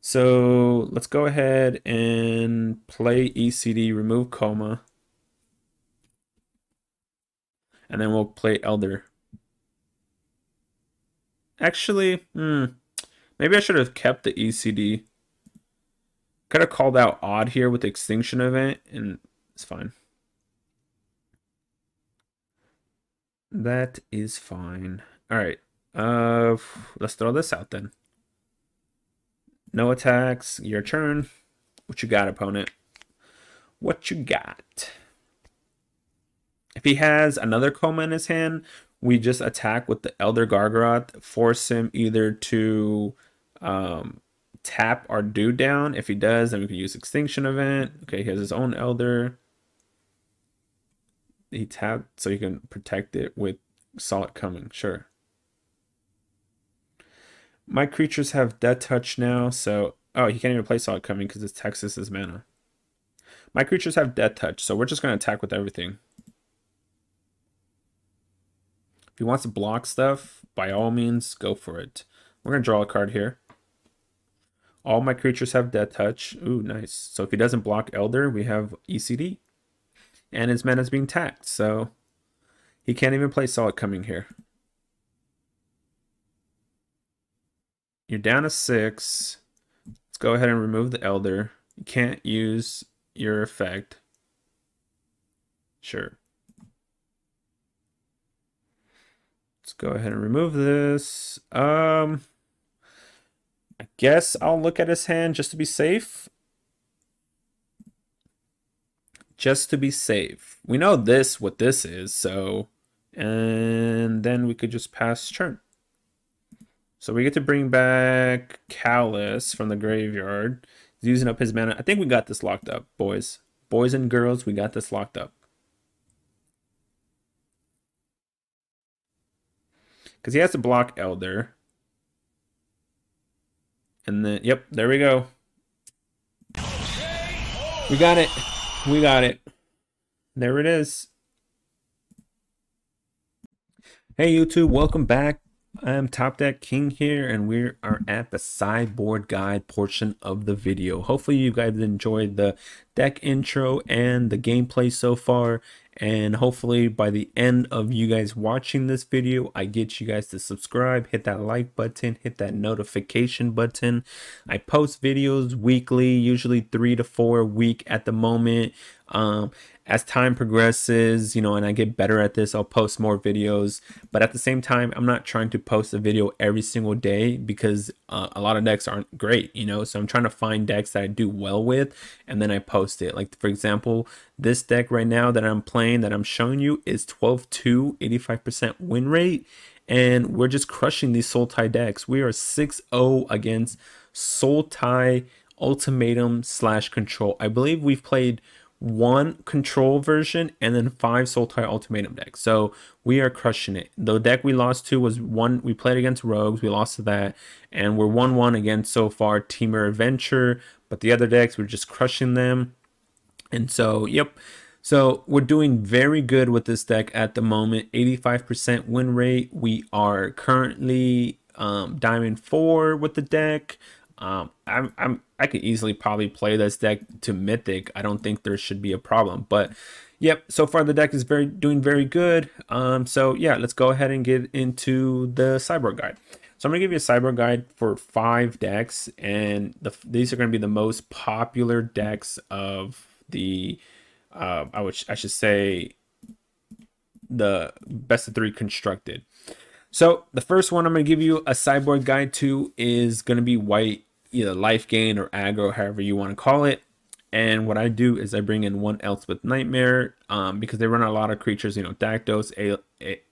So let's go ahead and play ECD, remove Koma. And then we'll play Elder. Actually, hmm, maybe I should have kept the ECD. Could have called out Odd here with the Extinction event, and it's fine. That is fine. All right. Uh, let's throw this out then. No attacks. Your turn. What you got, opponent? What you got? If he has another Koma in his hand, we just attack with the Elder Gargaroth, force him either to um, tap our dude down. If he does, then we can use Extinction Event. Okay, he has his own Elder. He tapped so he can protect it with Saw It Coming, sure. My creatures have Death Touch now, so... Oh, he can't even play Saw It Coming because it's Texas's mana. My creatures have Death Touch, so we're just going to attack with everything. If he wants to block stuff, by all means, go for it. We're going to draw a card here. All my creatures have Death Touch. Ooh, nice. So if he doesn't block Elder, we have ECD. And his mana is being tapped, so he can't even play Saw It Coming here. You're down to six. Let's go ahead and remove the Elder. You can't use your effect. Sure. Let's go ahead and remove this. Um, I guess I'll look at his hand just to be safe. Just to be safe. We know this, what this is, so... And then we could just pass turn. So we get to bring back Callous from the graveyard. He's using up his mana. I think we got this locked up, boys. Boys and girls, we got this locked up. Because he has to block Elder. And then, yep, there we go. We got it. We got it. There it is. Hey YouTube, welcome back. I am Top Deck King here, and we are at the sideboard guide portion of the video. Hopefully you guys enjoyed the deck intro and the gameplay so far, and hopefully by the end of you guys watching this video, I get you guys to subscribe, hit that like button, hit that notification button. I post videos weekly, usually three to four a week at the moment. Um, as time progresses, you know, and I get better at this, I'll post more videos. But at the same time, I'm not trying to post a video every single day because uh, a lot of decks aren't great, you know. So I'm trying to find decks that I do well with, and then I post it. Like for example, this deck right now that I'm playing, that I'm showing you, is 12-2, 85% win rate, and we're just crushing these Sultai decks. We are 6-0 against Sultai Ultimatum slash Control. I believe we've played one control version and then five Sultai Ultimatum decks. So we are crushing it. The deck we lost to was one we played against Rogues, we lost to that, and we're 1-1 against so far Temur Adventure, but the other decks we're just crushing them. And so, yep. So we're doing very good with this deck at the moment. 85% win rate. We are currently um, Diamond 4 with the deck. Um, I'm, I'm, I could easily probably play this deck to Mythic. I don't think there should be a problem. But, yep, so far the deck is very doing very good. Um, so yeah, let's go ahead and get into the sideboard guide. So I'm gonna give you a sideboard guide for five decks, and the, these are gonna be the most popular decks of the, uh, I would I should say, the best of three constructed. So the first one I'm going to give you a sideboard guide to is going to be white either life gain or aggro, however you want to call it. And what I do is I bring in one Elspeth Nightmare. Um, because they run a lot of creatures, you know, Dactos,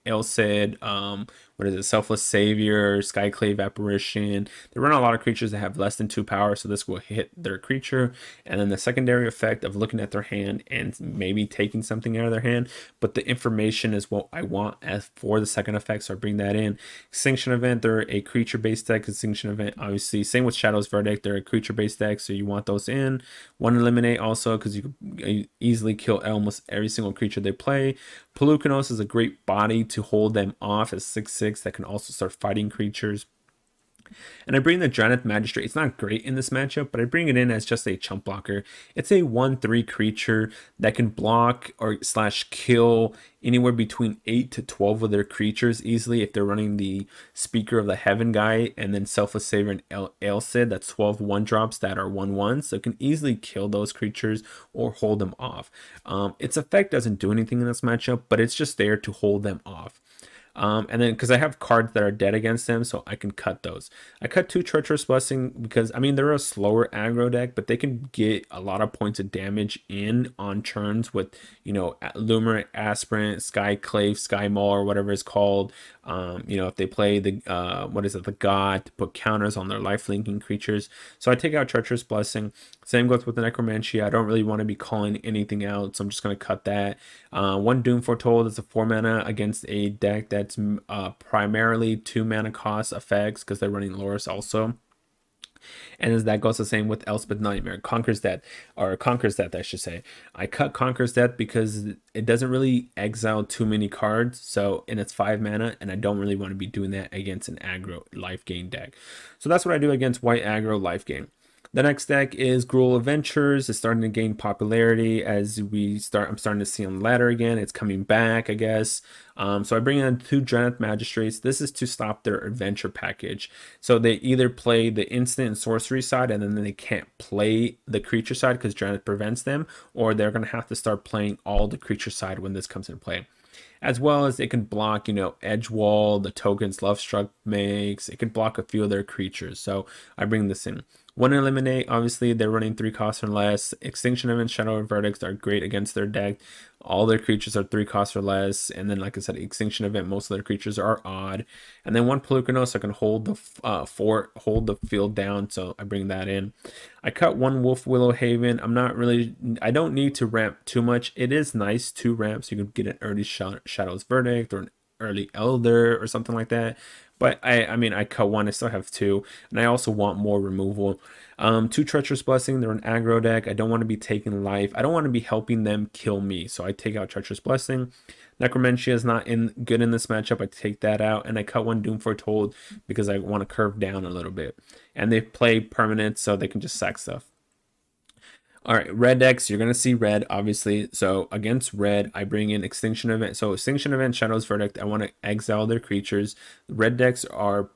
Alseid, um, what is it, Selfless Savior, Skyclave Apparition. They run a lot of creatures that have less than two power, so this will hit their creature. And then the secondary effect of looking at their hand and maybe taking something out of their hand, but the information is what I want as for the second effect, so I bring that in. Extinction Event, they're a creature-based deck. Extinction Event, obviously, same with Shadow's Verdict, they're a creature-based deck, so you want those in. One Eliminate also, because you can easily kill almost every single creature they play. Polukranos is a great body to hold them off as 6-6 that can also start fighting creatures. And I bring the Drannith Magistrate. It's not great in this matchup, but I bring it in as just a chump blocker. It's a 1-3 creature that can block or slash kill anywhere between 8 to 12 of their creatures easily if they're running the Speaker of the Heaven guy and then Selfless Savior and El Alseid. That's 12 one-drops that are 1-1. So it can easily kill those creatures or hold them off. Um, its effect doesn't do anything in this matchup, but it's just there to hold them off. Um, and then because I have cards that are dead against them, so I can cut those. I cut two Treacherous Blessing because I mean they're a slower aggro deck, but they can get a lot of points of damage in on turns with you know Luminary Aspirant, Skyclave, Sky Maul, or whatever it's called. Um, you know if they play the uh, what is it the God to put counters on their life linking creatures. So I take out Treacherous Blessing. Same goes with the Necromentia. I don't really want to be calling anything out, so I'm just going to cut that. Uh, one Doom Foretold is a 4 mana against a deck that's uh, primarily 2 mana cost effects because they're running Lurrus also. And as that goes the same with Elspeth Nightmare, Conquers Death, or Conquers Death, I should say. I cut Conquers Death because it doesn't really exile too many cards, so and it's five mana, and I don't really want to be doing that against an aggro life gain deck. So that's what I do against white aggro life gain. The next deck is Gruul Adventures. It's starting to gain popularity as we start. I'm starting to see on ladder again. It's coming back, I guess. Um, so I bring in two Drannith Magistrates. This is to stop their adventure package. So they either play the instant and sorcery side, and then they can't play the creature side because Drannith prevents them, or they're going to have to start playing all the creature side when this comes into play as well as it can block, you know, Edgewall, the tokens Love Lovestruck makes. It can block a few of their creatures. So I bring this in. One eliminate, obviously they're running three costs or less. Extinction Event, Shadow Verdicts are great against their deck. All their creatures are three costs or less. And then, like I said, Extinction Event, most of their creatures are odd. And then one Polukranos, I can hold the uh, fort, hold the field down. So I bring that in. I cut one Wolfwillow Haven. I'm not really, I don't need to ramp too much. It is nice to ramp so you can get an early Shadow's Verdict or an early Elder or something like that. But I, I mean, I cut one. I still have two, and I also want more removal. Um, two treacherous blessing. They're an aggro deck. I don't want to be taking life. I don't want to be helping them kill me. So I take out treacherous blessing. Necromentia is not in good in this matchup. I take that out, and I cut one Doom Foretold because I want to curve down a little bit. And they play permanent, so they can just sack stuff. All right, red decks, you're going to see red, obviously. So against red, I bring in Extinction Event. So Extinction Event, Shadow's Verdict, I want to exile their creatures. Red decks are,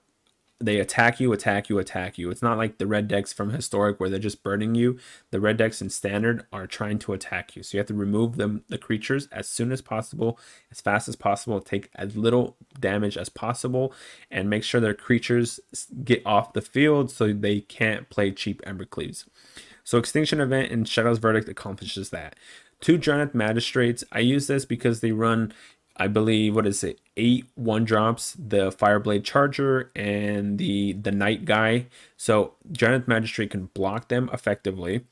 they attack you, attack you, attack you. It's not like the red decks from Historic where they're just burning you. The red decks in Standard are trying to attack you. So you have to remove them, the creatures as soon as possible, as fast as possible, take as little damage as possible, and make sure their creatures get off the field so they can't play cheap Embercleaves. So Extinction Event and Shadow's Verdict accomplishes that. Two Drannith Magistrates, I use this because they run, I believe, what is it, eight one drops, the Fireblade Charger and the the Night Guy. So Drannith Magistrate can block them effectively.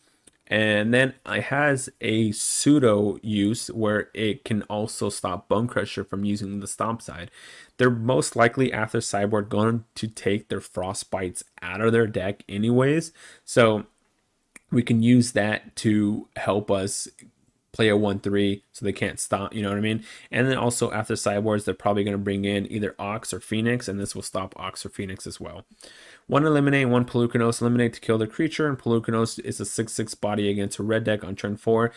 And then it has a pseudo use where it can also stop Bonecrusher from using the stomp side. They're most likely after Cyborg going to take their Frostbites out of their deck anyways. So we can use that to help us play a 1-3 so they can't stop, you know what I mean? And then also after sideboards, they're probably going to bring in either Ox or Phoenix, and this will stop Ox or Phoenix as well. One Eliminate, one Polukranos. Eliminate to kill the creature, and Polukranos is a 6-6 body against a red deck on turn 4.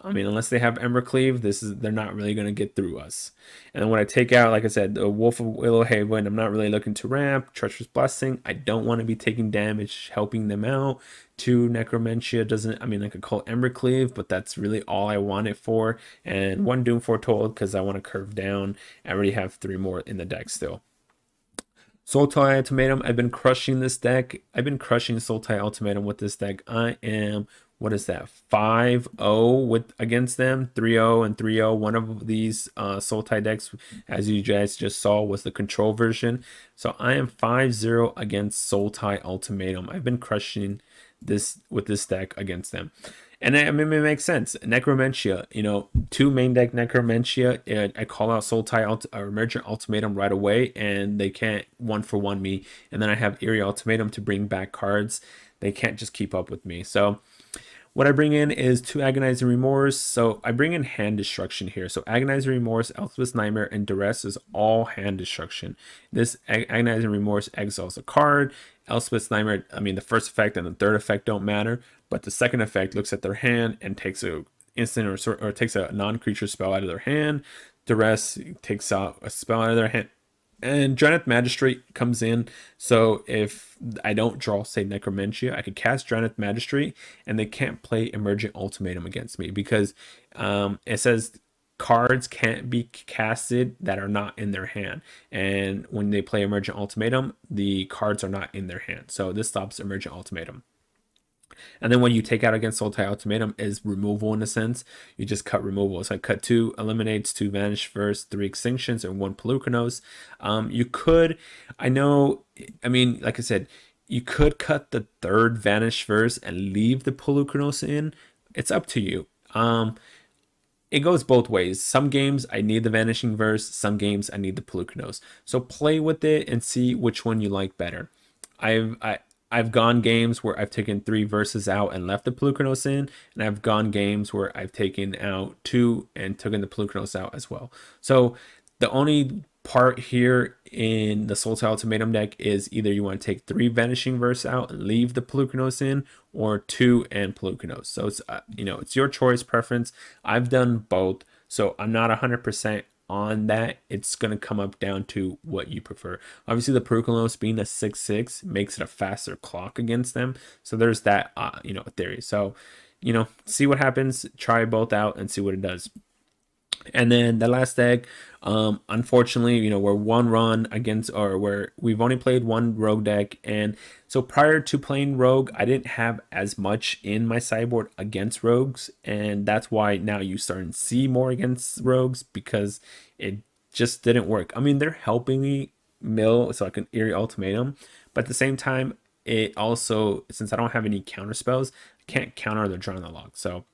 I mean, unless they have Embercleave, this is they're not really going to get through us. And when I take out, like I said, the Wolf of Willowhaven, I'm not really looking to ramp. Treacherous Blessing, I don't want to be taking damage, helping them out. Two Necromentia doesn't, I mean, I could call Embercleave, but that's really all I want it for. And one Doom Foretold because I want to curve down. I already have three more in the deck still. Sultai Ultimatum, I've been crushing this deck. I've been crushing Sultai Ultimatum with this deck. I am what is that 5-0 with against them 3-0 and 3-0 one of these uh tie decks as you guys just saw was the control version so i am 5-0 against Sultai ultimatum i've been crushing this with this deck against them and I mean, it makes sense. Necromentia, you know, two main deck Necromentia. I call out Sultai Ult- or Emergent Ultimatum right away, and they can't one for one me. And then I have Eerie Ultimatum to bring back cards. They can't just keep up with me. So what I bring in is two Agonizing Remorse. So I bring in hand destruction here. So Agonizing Remorse, Elspeth's Nightmare, and Duress is all hand destruction. This Agonizing Remorse exiles a card. Elspeth's Nightmare, I mean, the first effect and the third effect don't matter, but the second effect looks at their hand and takes a instant or, or takes a non-creature spell out of their hand. Duress takes out a spell out of their hand and Drannith Magistrate comes in. So if I don't draw, say, Necromentia, I could cast Drannith Magistrate and they can't play Emergent Ultimatum against me because um, it says cards can't be casted that are not in their hand. And when they play Emergent Ultimatum, the cards are not in their hand. So this stops Emergent Ultimatum. And then when you take out against Sultai Ultimatum is removal in a sense. You just cut removal. So I cut two eliminates, two Vanishing Verse, three extinctions, and one Polukranos. Um, you could, I know, I mean, like I said, you could cut the third Vanishing Verse and leave the Polukranos in. It's up to you. Um, it goes both ways. Some games I need the Vanishing Verse, some games I need the Polukranos. So play with it and see which one you like better. I've I, I've gone games where I've taken three verses out and left the Polukranos in, and I've gone games where I've taken out two and taken the Polukranos out as well. So the only part here in the Sultai Ultimatum deck is either you want to take three Vanishing Verse out and leave the Polukranos in, or two and Polukranos. So it's uh, you know it's your choice preference. I've done both, so I'm not 100% on that, it's going to come up down to what you prefer. Obviously, the Polukranos being a 6-6 makes it a faster clock against them. So there's that, uh, you know, theory. So, you know, see what happens. Try both out and see what it does. And then the last deck, um, unfortunately, you know, we're one run against, or where we've only played one rogue deck. And so prior to playing rogue, I didn't have as much in my sideboard against rogues. And that's why now you start to see more against rogues because it just didn't work. I mean, they're helping me mill so I can eerie ultimatum, but at the same time, it also, since I don't have any counter spells, I can't counter the Drown in the Loch. So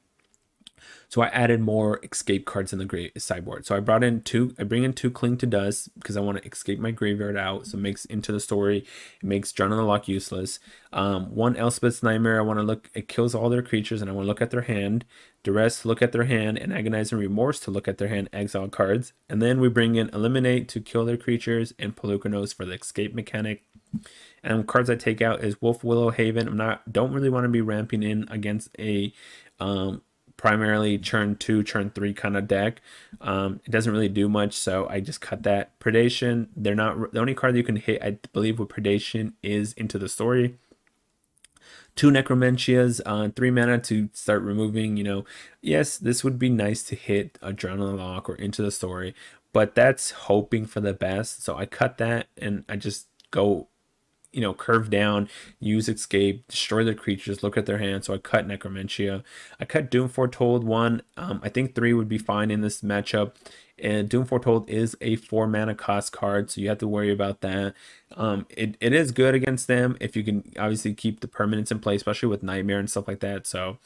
so I added more escape cards in the great sideboard. So I brought in two, I bring in two Cling to Dust because I want to escape my graveyard out. So it makes into the story, it makes Drown in the Loch useless. Um, one Elspeth's Nightmare, I want to look, it kills all their creatures and I want to look at their hand. Duress, look at their hand, and Agonizing Remorse to look at their hand, exile cards. And then we bring in Eliminate to kill their creatures and Polukranos for the escape mechanic. And cards I take out is Wolfwillow Haven. I'm not, don't really want to be ramping in against a um, primarily churn two, churn three kind of deck. Um, it doesn't really do much, so I just cut that. Predation, they're not the only card you can hit, I believe, with Predation is into the story. Two Necromentias on uh, three mana to start removing, you know, yes, this would be nice to hit Adrenaline Lock or into the story, but that's hoping for the best. So I cut that and I just go you know, curve down, use escape, destroy their creatures, look at their hand. So I cut Necromentia. I cut Doom Foretold one. Um, I think three would be fine in this matchup. And Doom Foretold is a four mana cost card, so you have to worry about that. Um, it, it is good against them if you can obviously keep the permanents in play, especially with Nightmare and stuff like that. So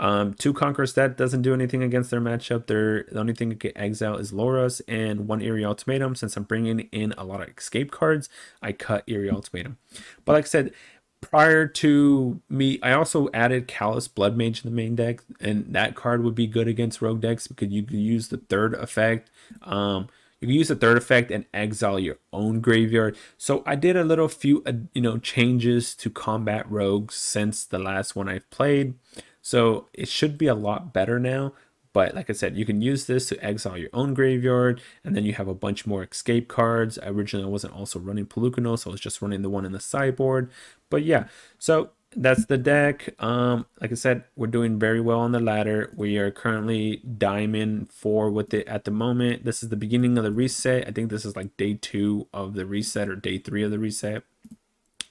um, two Conquerors, that doesn't do anything against their matchup. They're, the only thing that can exile is Lurrus and one Eerie Ultimatum. Since I'm bringing in a lot of escape cards, I cut Eerie Ultimatum. But like I said, prior to me, I also added Callous Bloodmage in the main deck, and that card would be good against rogue decks because you could use the third effect. Um, you can use the third effect and exile your own graveyard. So I did a little few, uh, you know, changes to combat rogues since the last one I've played. So it should be a lot better now. But like I said, you can use this to exile your own graveyard, and then you have a bunch more escape cards. I originally wasn't also running Polukranos, so I was just running the one in the sideboard. But yeah, so that's the deck. Um, like I said, we're doing very well on the ladder. We are currently diamond four with it at the moment. This is the beginning of the reset. I think this is like day two of the reset or day three of the reset.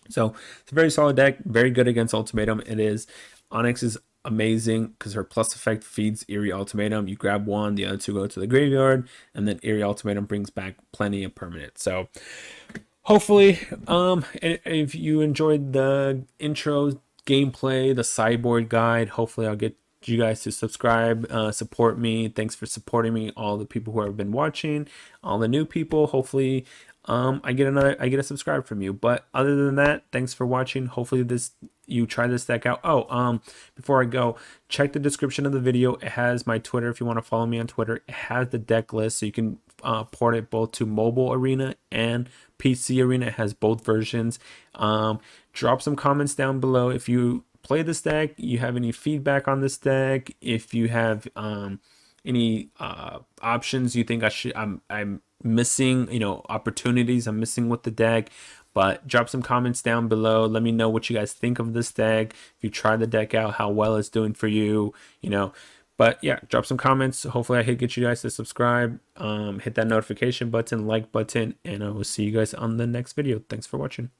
So it's a very solid deck, very good against Ultimatum. It is. Onyx is amazing because her plus effect feeds Eerie Ultimatum. You grab one, the other two go to the graveyard, and then Eerie Ultimatum brings back plenty of permanent. So hopefully, um, if you enjoyed the intro gameplay, the sideboard guide, hopefully I'll get you guys to subscribe, uh, support me. Thanks for supporting me, all the people who have been watching, all the new people. Hopefully, um, I get another, I get a subscribe from you. But other than that, thanks for watching. Hopefully, this you try this deck out. Oh, um, before I go, check the description of the video. It has my Twitter if you want to follow me on Twitter. It has the deck list, so you can uh, port it both to mobile arena and PC arena. It has both versions. Um, drop some comments down below if you play this deck, you have any feedback on this deck, if you have um, any uh, options you think I should I'm I'm missing, you know, opportunities I'm missing with the deck. But drop some comments down below. Let me know what you guys think of this deck. If you try the deck out, how well it's doing for you, you know. But yeah, drop some comments. Hopefully I hit get you guys to subscribe. Um, hit that notification button, like button, and I will see you guys on the next video. Thanks for watching.